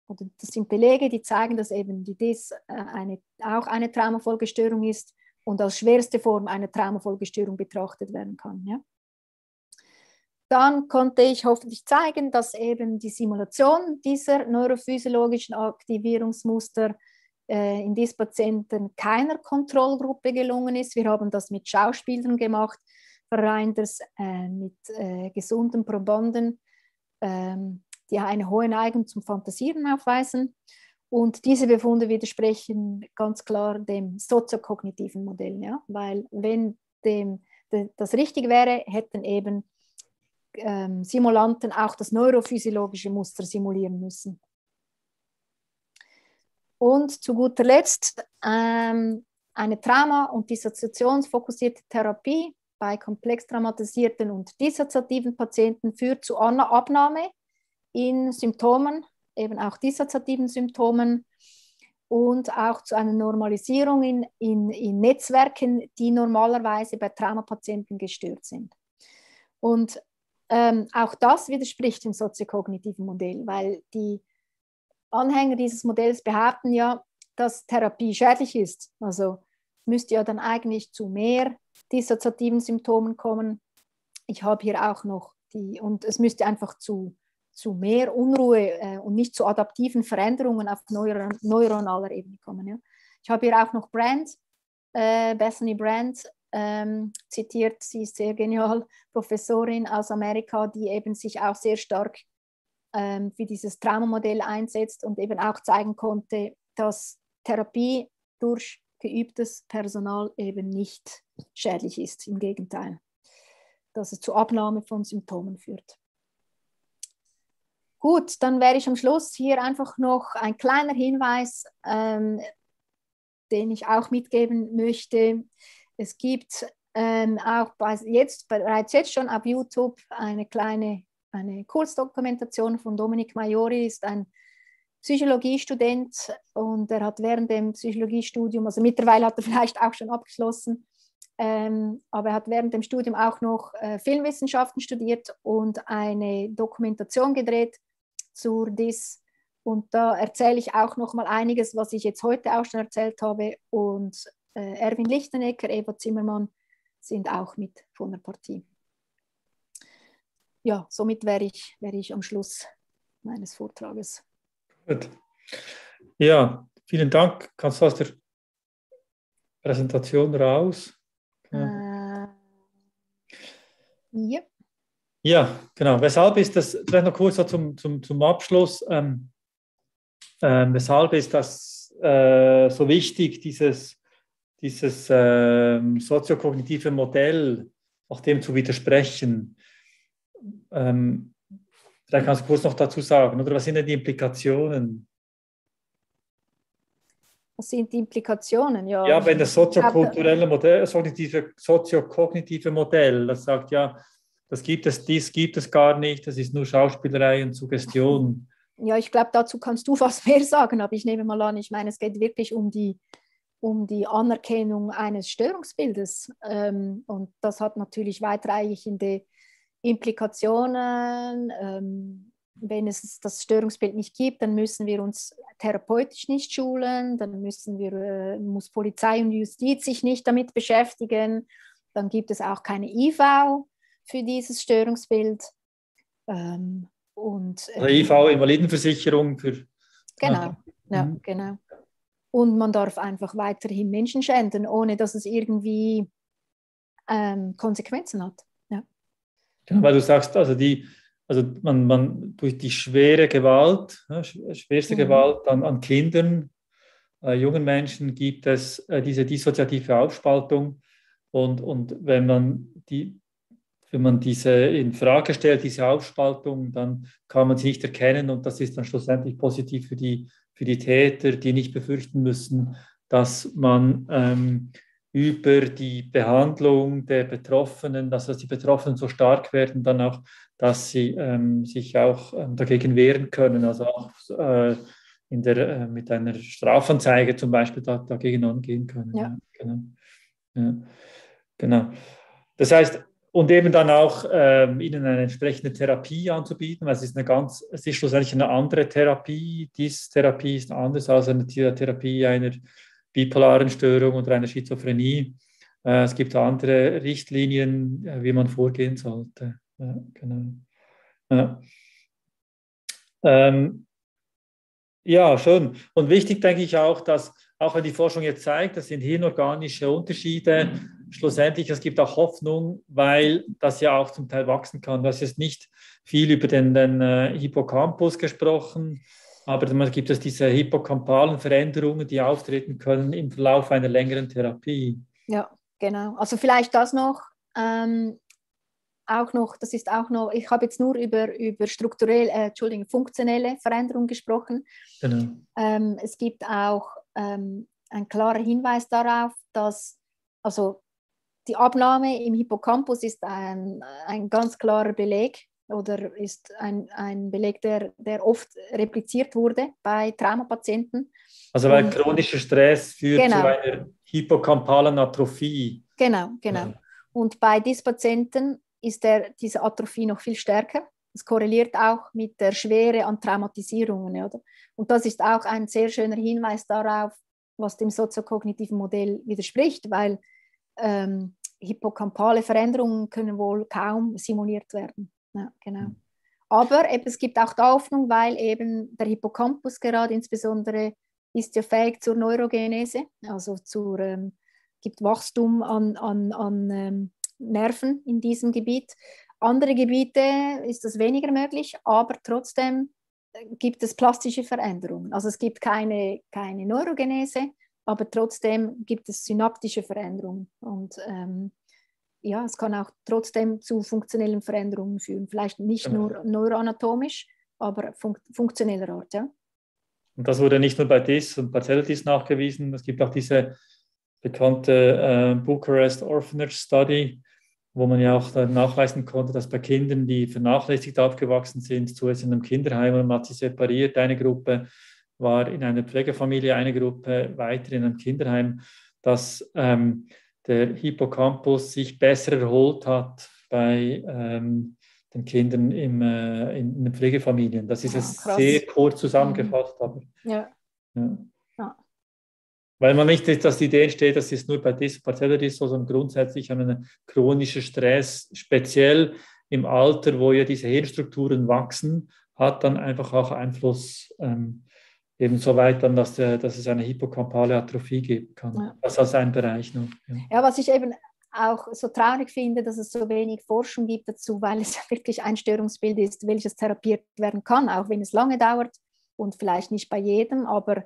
oder das sind Belege, die zeigen, dass eben die DIS äh, eine, auch eine Traumafolgestörung ist und als schwerste Form einer Traumafolgestörung betrachtet werden kann. Ja? dann konnte ich hoffentlich zeigen, dass eben die Simulation dieser neurophysiologischen Aktivierungsmuster äh, in diesen Patienten keiner Kontrollgruppe gelungen ist. Wir haben das mit Schauspielern gemacht, Vereinders äh, mit äh, gesunden Probanden, ähm, die eine hohe Neigung zum Fantasieren aufweisen. Und diese Befunde widersprechen ganz klar dem soziokognitiven Modell, ja? weil wenn dem, das richtig wäre, hätten eben ähm, Simulanten auch das neurophysiologische Muster simulieren müssen. Und zu guter Letzt ähm, eine Trauma- und dissoziationsfokussierte Therapie bei komplex traumatisierten und dissoziativen Patienten führt zu einer Abnahme in Symptomen, eben auch dissoziativen Symptomen und auch zu einer Normalisierung in, in, in Netzwerken, die normalerweise bei Traumapatienten gestört sind. Und ähm, auch das widerspricht dem soziokognitiven Modell, weil die Anhänger dieses Modells behaupten ja, dass Therapie schädlich ist. Also müsste ja dann eigentlich zu mehr dissoziativen Symptomen kommen. Ich habe hier auch noch die, und es müsste einfach zu, zu mehr Unruhe äh, und nicht zu adaptiven Veränderungen auf neuron neuronaler Ebene kommen. Ja. Ich habe hier auch noch Brand, äh, Bethany Brand, ähm, zitiert, sie ist sehr genial, Professorin aus Amerika, die eben sich auch sehr stark ähm, für dieses Traumamodell einsetzt und eben auch zeigen konnte, dass Therapie durch geübtes Personal eben nicht schädlich ist, im Gegenteil, dass es zur Abnahme von Symptomen führt. Gut, dann wäre ich am Schluss hier einfach noch ein kleiner Hinweis, ähm, den ich auch mitgeben möchte. Es gibt ähm, auch bei, jetzt, bereits jetzt schon auf YouTube eine kleine eine Kurzdokumentation von Dominik Majori, ist ein Psychologiestudent und er hat während dem Psychologiestudium, also mittlerweile hat er vielleicht auch schon abgeschlossen, ähm, aber er hat während dem Studium auch noch äh, Filmwissenschaften studiert und eine Dokumentation gedreht zur DIS. Und da erzähle ich auch noch mal einiges, was ich jetzt heute auch schon erzählt habe. Und äh, Erwin Lichtenecker, Eva Zimmermann sind auch mit von der Partie. Ja, somit wäre ich, wäre ich am Schluss meines Vortrages. Gut. Ja, vielen Dank. Kannst du aus der Präsentation raus? Ja. Äh, ja. Ja, genau. Weshalb ist das, vielleicht noch kurz zum, zum, zum Abschluss, ähm, äh, weshalb ist das äh, so wichtig, dieses, dieses äh, soziokognitive Modell, auch dem zu widersprechen? Ähm, vielleicht kannst du kurz noch dazu sagen, oder was sind denn die Implikationen? Was sind die Implikationen? Ja, ja wenn das soziokulturelle Modell, soziokognitive, soziokognitive Modell, das sagt ja, das gibt es, dies gibt es gar nicht, das ist nur Schauspielerei und Suggestion. Ja, ich glaube, dazu kannst du was mehr sagen, aber ich nehme mal an, ich meine, es geht wirklich um die, um die Anerkennung eines Störungsbildes. Ähm, und das hat natürlich weitreichende Implikationen. Ähm, wenn es das Störungsbild nicht gibt, dann müssen wir uns therapeutisch nicht schulen, dann müssen wir, äh, muss Polizei und Justiz sich nicht damit beschäftigen, dann gibt es auch keine IV für dieses Störungsbild. Ähm, und, also IV, Invalidenversicherung für. Genau, ja, mhm. genau. Und man darf einfach weiterhin Menschen schänden, ohne dass es irgendwie ähm, Konsequenzen hat. Ja. Genau, weil du sagst, also die, also man, man durch die schwere Gewalt, schwerste mhm. Gewalt an, an Kindern, äh, jungen Menschen gibt es äh, diese dissoziative Aufspaltung. Und, und wenn man die, wenn man diese in Frage stellt, diese Aufspaltung, dann kann man sie nicht erkennen und das ist dann schlussendlich positiv für die, für die Täter, die nicht befürchten müssen, dass man ähm, über die Behandlung der Betroffenen, dass also die Betroffenen so stark werden, dann auch, dass sie ähm, sich auch ähm, dagegen wehren können, also auch äh, in der, äh, mit einer Strafanzeige zum Beispiel da, dagegen angehen können. Ja. genau. Ja, genau. Das heißt, und eben dann auch ähm, ihnen eine entsprechende Therapie anzubieten, weil es ist eine ganz, es ist schlussendlich eine andere Therapie. Diese Therapie ist anders als eine Therapie einer bipolaren Störung oder einer Schizophrenie. Äh, es gibt andere Richtlinien, äh, wie man vorgehen sollte. Ja, genau. Ja. Ähm, ja, schön. Und wichtig denke ich auch, dass auch wenn die Forschung jetzt zeigt, das sind hirnorganische Unterschiede, schlussendlich, es gibt auch Hoffnung, weil das ja auch zum Teil wachsen kann. Du hast jetzt nicht viel über den, den äh, Hippocampus gesprochen, aber dann gibt es diese hippocampalen Veränderungen, die auftreten können im Verlauf einer längeren Therapie. Ja, genau. Also vielleicht das noch. Ähm, auch noch, das ist auch noch, ich habe jetzt nur über, über strukturell, äh, Entschuldigung, funktionelle Veränderungen gesprochen. Genau. Ähm, es gibt auch ähm, ein klarer Hinweis darauf, dass also die Abnahme im Hippocampus ist ein, ein ganz klarer Beleg oder ist ein, ein Beleg, der, der oft repliziert wurde bei Traumapatienten. Also weil Und, chronischer Stress führt genau. zu einer hippocampalen Atrophie. Genau, genau. Ja. Und bei diesen Patienten ist der, diese Atrophie noch viel stärker. Es korreliert auch mit der Schwere an Traumatisierungen. Oder? Und das ist auch ein sehr schöner Hinweis darauf, was dem soziokognitiven Modell widerspricht, weil ähm, hippocampale Veränderungen können wohl kaum simuliert werden. Ja, genau. Aber eben, es gibt auch da Hoffnung, weil eben der Hippocampus gerade insbesondere ist ja fähig zur Neurogenese, also zur, ähm, gibt Wachstum an, an, an ähm, Nerven in diesem Gebiet. Andere Gebiete ist das weniger möglich, aber trotzdem äh, gibt es plastische Veränderungen. Also es gibt keine, keine Neurogenese, aber trotzdem gibt es synaptische Veränderungen. Und ähm, ja, es kann auch trotzdem zu funktionellen Veränderungen führen. Vielleicht nicht genau. nur neuroanatomisch, aber fun funktioneller Art. Ja. Und das wurde nicht nur bei DIS und Celtis nachgewiesen. Es gibt auch diese bekannte äh, Bucharest Orphanage Study, wo man ja auch nachweisen konnte, dass bei Kindern, die vernachlässigt aufgewachsen sind, zuerst in einem Kinderheim und man hat sie separiert. Eine Gruppe war in einer Pflegefamilie, eine Gruppe weiter in einem Kinderheim, dass ähm, der Hippocampus sich besser erholt hat bei ähm, den Kindern im, äh, in, in, den Pflegefamilien. Das ist es ja, sehr kurz zusammengefasst, aber. Ja. ja. ja. Weil man nicht, dass die Idee entsteht, dass es nur bei Parzelle ist, sondern grundsätzlich einen chronischen Stress, speziell im Alter, wo ja diese Hirnstrukturen wachsen, hat dann einfach auch Einfluss ähm, eben so weit dann, dass, der, dass es eine hippocampale Atrophie geben kann. Ja. Das als ein Bereich noch. Ja. ja, was ich eben auch so traurig finde, dass es so wenig Forschung gibt dazu, weil es wirklich ein Störungsbild ist, welches therapiert werden kann, auch wenn es lange dauert und vielleicht nicht bei jedem, aber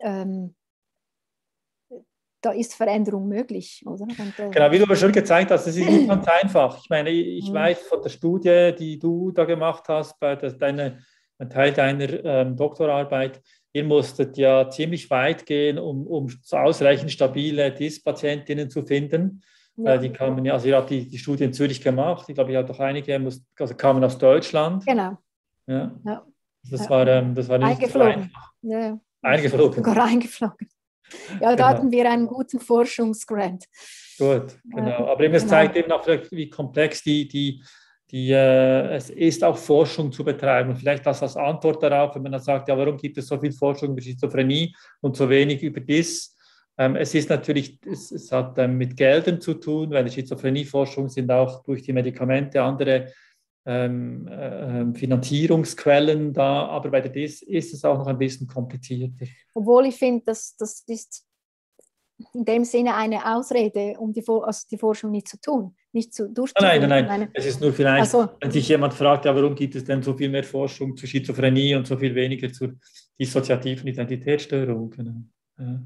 ähm, da ist Veränderung möglich. Oder? Und, äh, genau, wie du aber schon gezeigt hast, es ist nicht ganz einfach. Ich meine, ich mhm. weiß von der Studie, die du da gemacht hast, bei der, deine, ein Teil deiner ähm, Doktorarbeit, ihr musstet ja ziemlich weit gehen, um, um ausreichend stabile DIS-Patientinnen zu finden. Ja. Äh, die kamen, also ihr habt die, die Studie in Zürich gemacht. Ich glaube, ihr habt doch einige, also kamen aus Deutschland. Genau. Ja. ja. Das, ja. War, ähm, das war nicht eingeflogen. so einfach. Ja. Eingeflogen. Sogar eingeflogen. Ja, da genau. hatten wir einen guten Forschungsgrant. Gut, genau. Aber eben, es genau. zeigt eben auch, wie komplex die, die, die, äh, es ist, auch Forschung zu betreiben. Und vielleicht das als Antwort darauf, wenn man dann sagt, ja, warum gibt es so viel Forschung über Schizophrenie und so wenig über DIS? Ähm, es ist natürlich, es hat ähm, mit Geldern zu tun, weil die Schizophrenieforschung sind auch durch die Medikamente andere ähm, äh, Finanzierungsquellen da, aber bei der DIS ist es auch noch ein bisschen komplizierter. Obwohl ich finde, dass das ist in dem Sinne eine Ausrede, um die, also die Forschung nicht zu tun, nicht zu durchzuführen. Nein, nein, nein. Es ist nur vielleicht, also, wenn sich jemand fragt, ja, warum gibt es denn so viel mehr Forschung zur Schizophrenie und so viel weniger zur dissoziativen Identitätsstörung? Genau. Ja.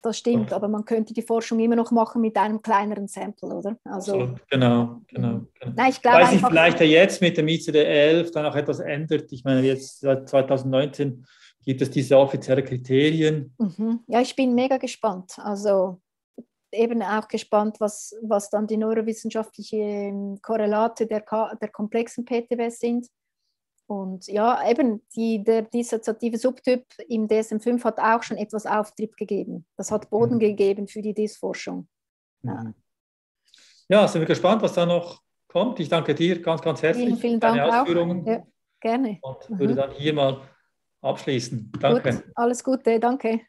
Das stimmt, aber man könnte die Forschung immer noch machen mit einem kleineren Sample, oder? Also, Absolut. Genau, genau, genau. Nein, ich glaube Weiß ich vielleicht jetzt mit dem ICD-11 dann auch etwas ändert. Ich meine, jetzt seit 2019 gibt es diese offiziellen Kriterien. Mhm. Ja, ich bin mega gespannt. Also eben auch gespannt, was, was dann die neurowissenschaftlichen Korrelate der, der komplexen PTW sind. Und ja, eben die, der dissoziative Subtyp im DSM-5 hat auch schon etwas Auftrieb gegeben. Das hat Boden mhm. gegeben für die DIS-Forschung. Ja. Mhm. ja, sind wir gespannt, was da noch kommt. Ich danke dir ganz, ganz herzlich vielen, vielen Dank für deine Ausführungen. Ja, gerne. Und mhm. würde dann hier mal abschließen. Danke. Gut, alles Gute, danke.